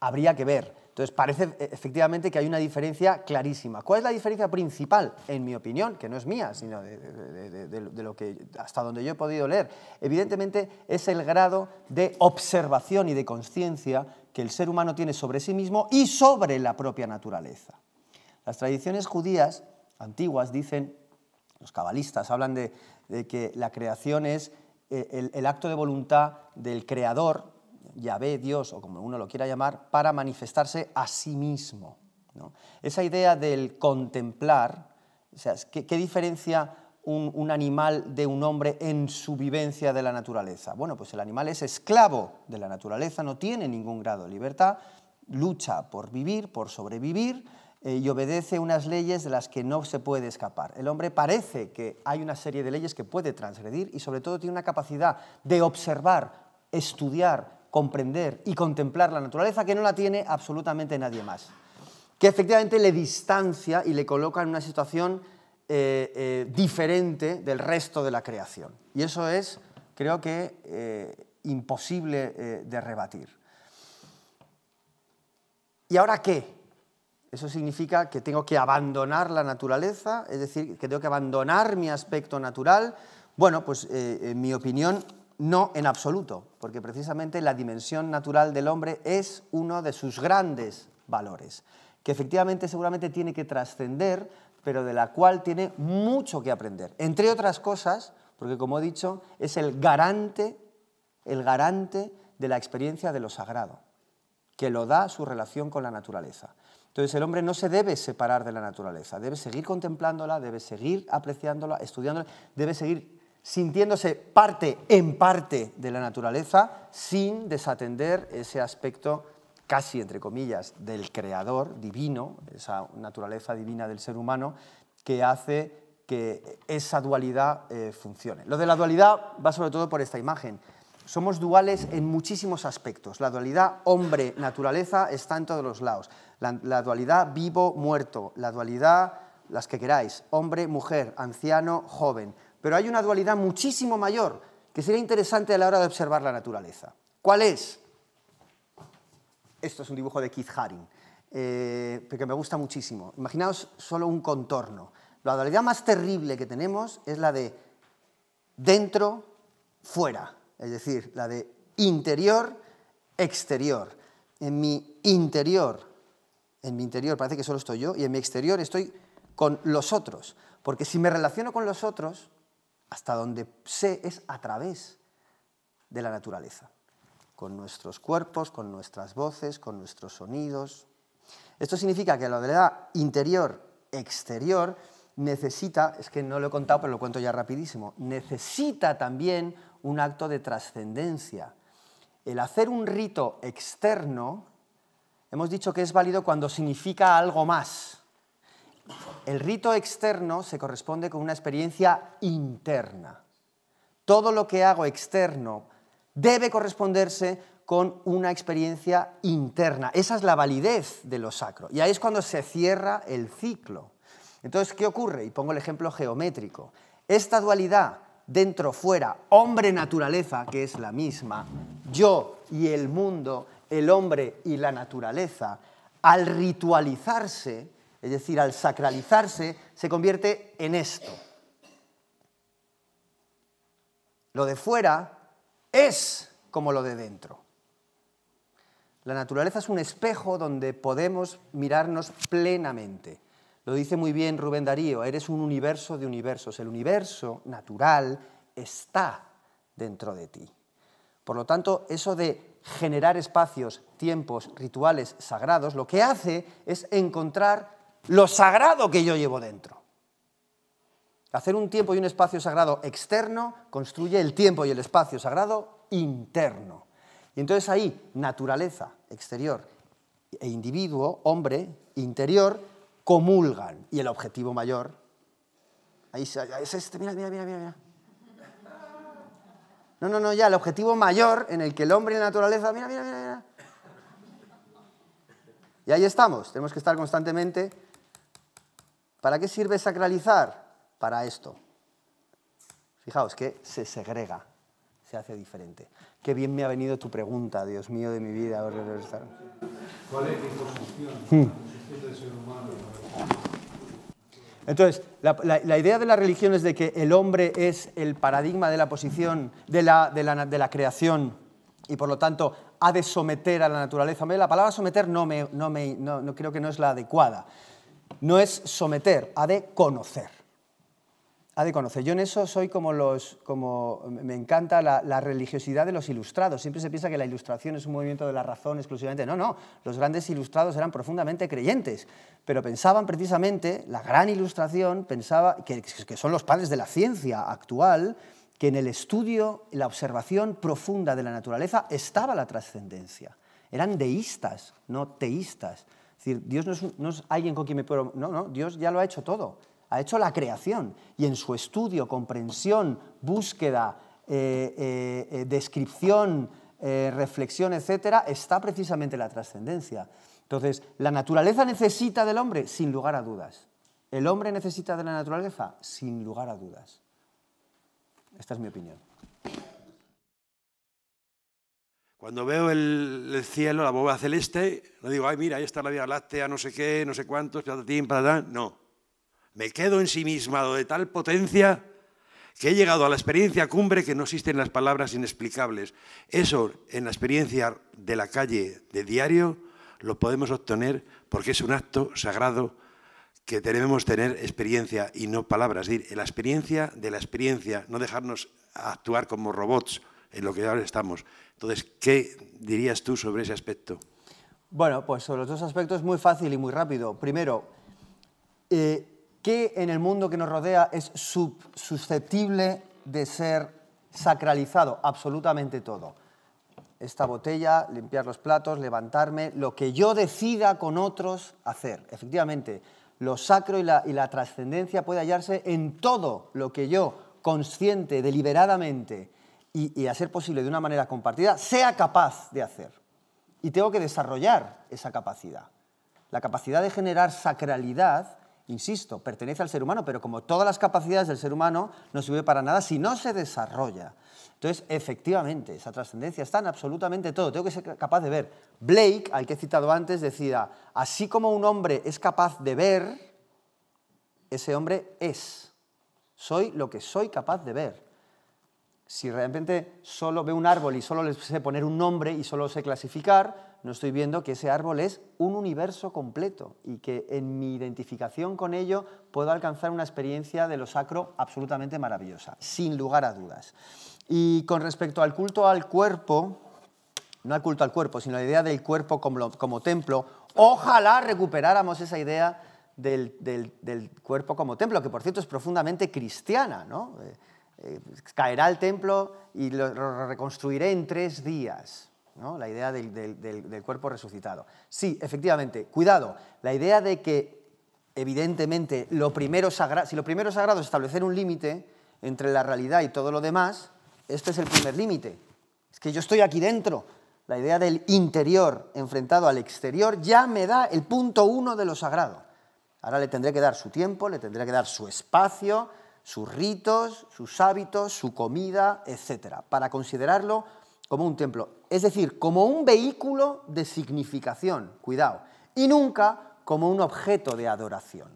habría que ver. Entonces parece e, efectivamente que hay una diferencia clarísima. ¿Cuál es la diferencia principal, en mi opinión, que no es mía, sino de, lo que hasta donde yo he podido leer? Evidentemente es el grado de observación y de conciencia que el ser humano tiene sobre sí mismo y sobre la propia naturaleza. Las tradiciones judías antiguas dicen, los cabalistas hablan de, que la creación es eh, el acto de voluntad del creador Yahvé, Dios o como uno lo quiera llamar, para manifestarse a sí mismo. Esa idea del contemplar, o sea, ¿qué, diferencia un, animal de un hombre en su vivencia de la naturaleza? Bueno, pues el animal es esclavo de la naturaleza, no tiene ningún grado de libertad, lucha por vivir, por sobrevivir, eh, y obedece unas leyes de las que no se puede escapar. El hombre parece que hay una serie de leyes que puede transgredir y sobre todo tiene una capacidad de observar, estudiar, comprender y contemplar la naturaleza que no la tiene absolutamente nadie más. Que efectivamente le distancia y le coloca en una situación eh, eh, diferente del resto de la creación. Y eso es, creo que, eh, imposible de rebatir. ¿Y ahora qué? Eso significa que tengo que abandonar la naturaleza, es decir, que tengo que abandonar mi aspecto natural. Bueno, pues en mi opinión no en absoluto, porque precisamente la dimensión natural del hombre es uno de sus grandes valores, que efectivamente seguramente tiene que trascender, pero de la cual tiene mucho que aprender. Entre otras cosas, porque como he dicho, es el garante, el garante de la experiencia de lo sagrado, que lo da su relación con la naturaleza. Entonces el hombre no se debe separar de la naturaleza, debe seguir contemplándola, debe seguir apreciándola, estudiándola, debe seguir sintiéndose parte en parte de la naturaleza sin desatender ese aspecto casi entre comillas del creador divino, esa naturaleza divina del ser humano que hace que esa dualidad eh, funcione. Lo de la dualidad va sobre todo por esta imagen. Somos duales en muchísimos aspectos. La dualidad hombre-naturaleza está en todos los lados. La, la dualidad vivo-muerto, la dualidad, las que queráis, hombre-mujer, anciano-joven pero hay una dualidad muchísimo mayor que sería interesante a la hora de observar la naturaleza. ¿Cuál es? Esto es un dibujo de Keith Haring, eh, porque me gusta muchísimo. Imaginaos solo un contorno. La dualidad más terrible que tenemos es la de dentro, fuera, es decir, la de interior, exterior. En mi interior, en mi interior parece que solo estoy yo, y en mi exterior estoy con los otros. Porque si me relaciono con los otros, hasta donde sé es a través de la naturaleza, con nuestros cuerpos, con nuestras voces, con nuestros sonidos. Esto significa que la dualidad interior-exterior necesita, es que no lo he contado, pero lo cuento ya rapidísimo, necesita también un acto de trascendencia. El hacer un rito externo, hemos dicho que es válido cuando significa algo más, el rito externo se corresponde con una experiencia interna. Todo lo que hago externo debe corresponderse con una experiencia interna. Esa es la validez de lo sacro. Y ahí es cuando se cierra el ciclo. Entonces, ¿qué ocurre? Y pongo el ejemplo geométrico. Esta dualidad dentro-fuera, hombre-naturaleza, que es la misma, yo y el mundo, el hombre y la naturaleza, al ritualizarse, es decir, al sacralizarse, se convierte en esto. Lo de fuera es como lo de dentro. La naturaleza es un espejo donde podemos mirarnos plenamente. Lo dice muy bien Rubén Darío, eres un universo de universos. El universo natural está dentro de ti. Por lo tanto, eso de generar espacios, tiempos, rituales sagrados, lo que hace es encontrar lo sagrado que yo llevo dentro. Hacer un tiempo y un espacio sagrado externo construye el tiempo y el espacio sagrado interno. Y entonces ahí, naturaleza exterior e individuo, hombre, interior, comulgan. Y el objetivo mayor, ahí es este, mira, mira, mira, mira. No, no, no, ya, el objetivo mayor en el que el hombre y la naturaleza, mira, mira, mira, mira. Y ahí estamos, tenemos que estar constantemente. ¿Para qué sirve sacralizar? Para esto. Fijaos que se segrega, se hace diferente. Qué bien me ha venido tu pregunta, Dios mío de mi vida. ¿Cuál es mi posición? Hmm. ser humano? Entonces, la, idea de la religión es de que el hombre es el paradigma de la posición de la, de la, creación y por lo tanto ha de someter a la naturaleza. La palabra someter no, me, no, me, no creo que no es la adecuada. No es someter, ha de conocer ha de conocer. Yo en eso soy como los, como me encanta la, religiosidad de los ilustrados. Siempre se piensa que la ilustración es un movimiento de la razón exclusivamente. No, no, los grandes ilustrados eran profundamente creyentes, pero pensaban precisamente, la gran ilustración pensaba, que, que son los padres de la ciencia actual, que en el estudio, la observación profunda de la naturaleza estaba la trascendencia. Eran deístas, no teístas. Es decir, Dios no es, alguien con quien me puedo... No, no, Dios ya lo ha hecho todo ha hecho la creación y en su estudio, comprensión, búsqueda, eh, eh, eh, descripción, reflexión, etcétera, está precisamente la trascendencia. Entonces, ¿la naturaleza necesita del hombre? Sin lugar a dudas. ¿El hombre necesita de la naturaleza? Sin lugar a dudas. Esta es mi opinión. Cuando veo el, cielo, la bóveda celeste, no digo, ay, mira, ahí está la Vía Láctea, no sé qué, no sé cuántos, patatín, patatán. No me quedo ensimismado de tal potencia que he llegado a la experiencia cumbre que no existen las palabras inexplicables. Eso en la experiencia de la calle de diario lo podemos obtener porque es un acto sagrado que debemos tener experiencia y no palabras, decir, la experiencia de la experiencia, no dejarnos actuar como robots en lo que ahora estamos. Entonces, ¿qué dirías tú sobre ese aspecto? Bueno, pues sobre los dos aspectos muy fácil y muy rápido. Primero, eh, ¿Qué en el mundo que nos rodea es susceptible de ser sacralizado? Absolutamente todo. Esta botella, limpiar los platos, levantarme, lo que yo decida con otros hacer. Efectivamente, lo sacro y la, trascendencia puede hallarse en todo lo que yo, consciente, deliberadamente y, y a posible de una manera compartida, sea capaz de hacer. Y tengo que desarrollar esa capacidad. La capacidad de generar sacralidad insisto, pertenece al ser humano, pero como todas las capacidades del ser humano, no sirve para nada si no se desarrolla. Entonces, efectivamente, esa trascendencia está en absolutamente todo. Tengo que ser capaz de ver. Blake, al que he citado antes, decía, así como un hombre es capaz de ver, ese hombre es. Soy lo que soy capaz de ver. Si realmente solo veo un árbol y solo le sé poner un nombre y solo sé clasificar, no estoy viendo que ese árbol es un universo completo y que en mi identificación con ello puedo alcanzar una experiencia de lo sacro absolutamente maravillosa, sin lugar a dudas. Y con respecto al culto al cuerpo, no al culto al cuerpo, sino la idea del cuerpo como, templo, ojalá recuperáramos esa idea del, cuerpo como templo, que por cierto es profundamente cristiana. ¿no? Eh, caerá el templo y lo reconstruiré en tres días la idea del, cuerpo resucitado. Sí, efectivamente, cuidado, la idea de que evidentemente lo primero si lo primero sagrado es establecer un límite entre la realidad y todo lo demás, este es el primer límite. Es que yo estoy aquí dentro. La idea del interior enfrentado al exterior ya me da el punto uno de lo sagrado. Ahora le tendré que dar su tiempo, le tendré que dar su espacio, sus ritos, sus hábitos, su comida, etc., para considerarlo como un templo, es decir, como un vehículo de significación, cuidado, y nunca como un objeto de adoración,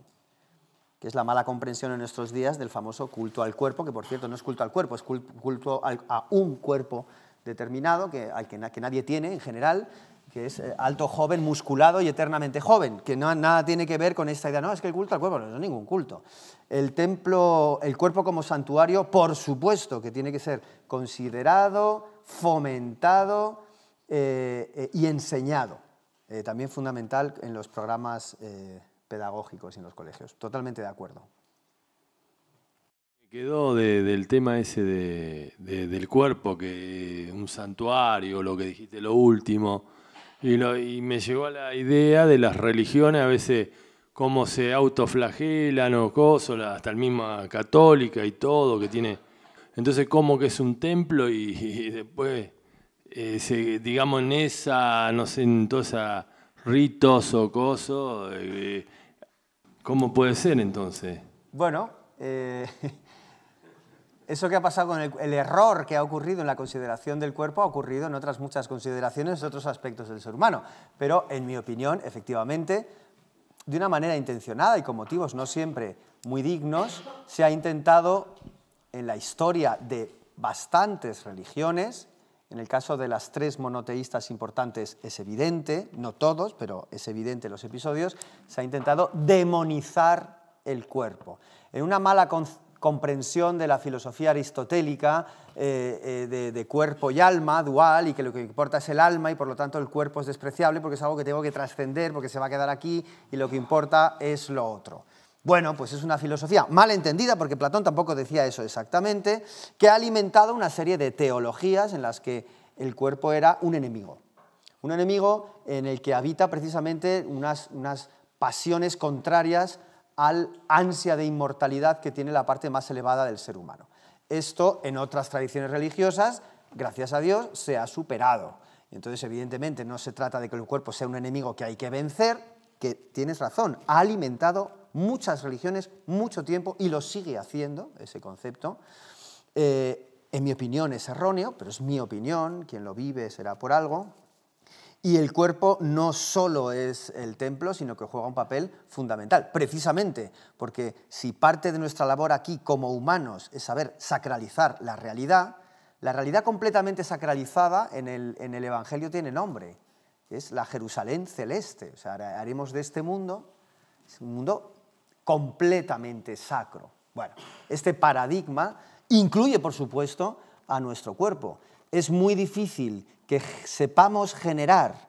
que es la mala comprensión en nuestros días del famoso culto al cuerpo, que por cierto no es culto al cuerpo, es culto a un cuerpo determinado que, al que, nadie tiene en general, que es eh, alto, joven, musculado y eternamente joven, que nada tiene que ver con esta idea, no, es que el culto al cuerpo no es ningún culto. El templo, el cuerpo como santuario, por supuesto que tiene que ser considerado, fomentado eh, eh, y enseñado. también fundamental en los programas pedagógicos en los colegios. Totalmente de acuerdo. Me quedó del tema ese del cuerpo, que un santuario, lo que dijiste, lo último, y, me llegó a la idea de las religiones, a veces cómo se autoflagelan o cosas, hasta el mismo católica y todo, que tiene... Entonces, cómo que es un templo y, después, eh, digamos, en esa, no sé, en todos esos ritos o cosas, eh, ¿cómo puede ser entonces? Bueno, eh, eso que ha pasado con el, error que ha ocurrido en la consideración del cuerpo ha ocurrido en otras muchas consideraciones, en otros aspectos del ser humano. Pero, en mi opinión, efectivamente, de una manera intencionada y con motivos no siempre muy dignos, se ha intentado en la historia de bastantes religiones, en el caso de las tres monoteístas importantes es evidente, no todos, pero es evidente los episodios, se ha intentado demonizar el cuerpo. En una mala comprensión de la filosofía aristotélica eh, eh, de, cuerpo y alma, dual, y que lo que importa es el alma y por lo tanto el cuerpo es despreciable porque es algo que tengo que trascender, porque se va a quedar aquí y lo que importa es lo otro. Bueno, pues es una filosofía mal entendida, porque Platón tampoco decía eso exactamente, que ha alimentado una serie de teologías en las que el cuerpo era un enemigo. Un enemigo en el que habita precisamente unas, unas pasiones contrarias al ansia de inmortalidad que tiene la parte más elevada del ser humano. Esto en otras tradiciones religiosas, gracias a Dios, se ha superado. Entonces, evidentemente, no se trata de que el cuerpo sea un enemigo que hay que vencer, que tienes razón, ha alimentado muchas religiones mucho tiempo y lo sigue haciendo, ese concepto. Eh, en mi opinión es erróneo, pero es mi opinión, quien lo vive será por algo. Y el cuerpo no solo es el templo, sino que juega un papel fundamental, precisamente porque si parte de nuestra labor aquí como humanos es saber sacralizar la realidad, la realidad completamente sacralizada en el, Evangelio tiene nombre, es la Jerusalén celeste. O sea, haremos de este mundo un mundo completamente sacro. Bueno, este paradigma incluye, por supuesto, a nuestro cuerpo. Es muy difícil que sepamos generar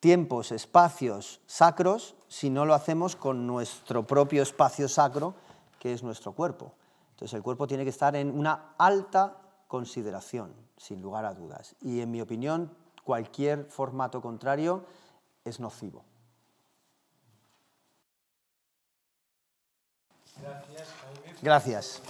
tiempos, espacios sacros si no lo hacemos con nuestro propio espacio sacro, que es nuestro cuerpo. Entonces el cuerpo tiene que estar en una alta consideración, sin lugar a dudas. Y en mi opinión, cualquier formato contrario es nocivo. Gracias.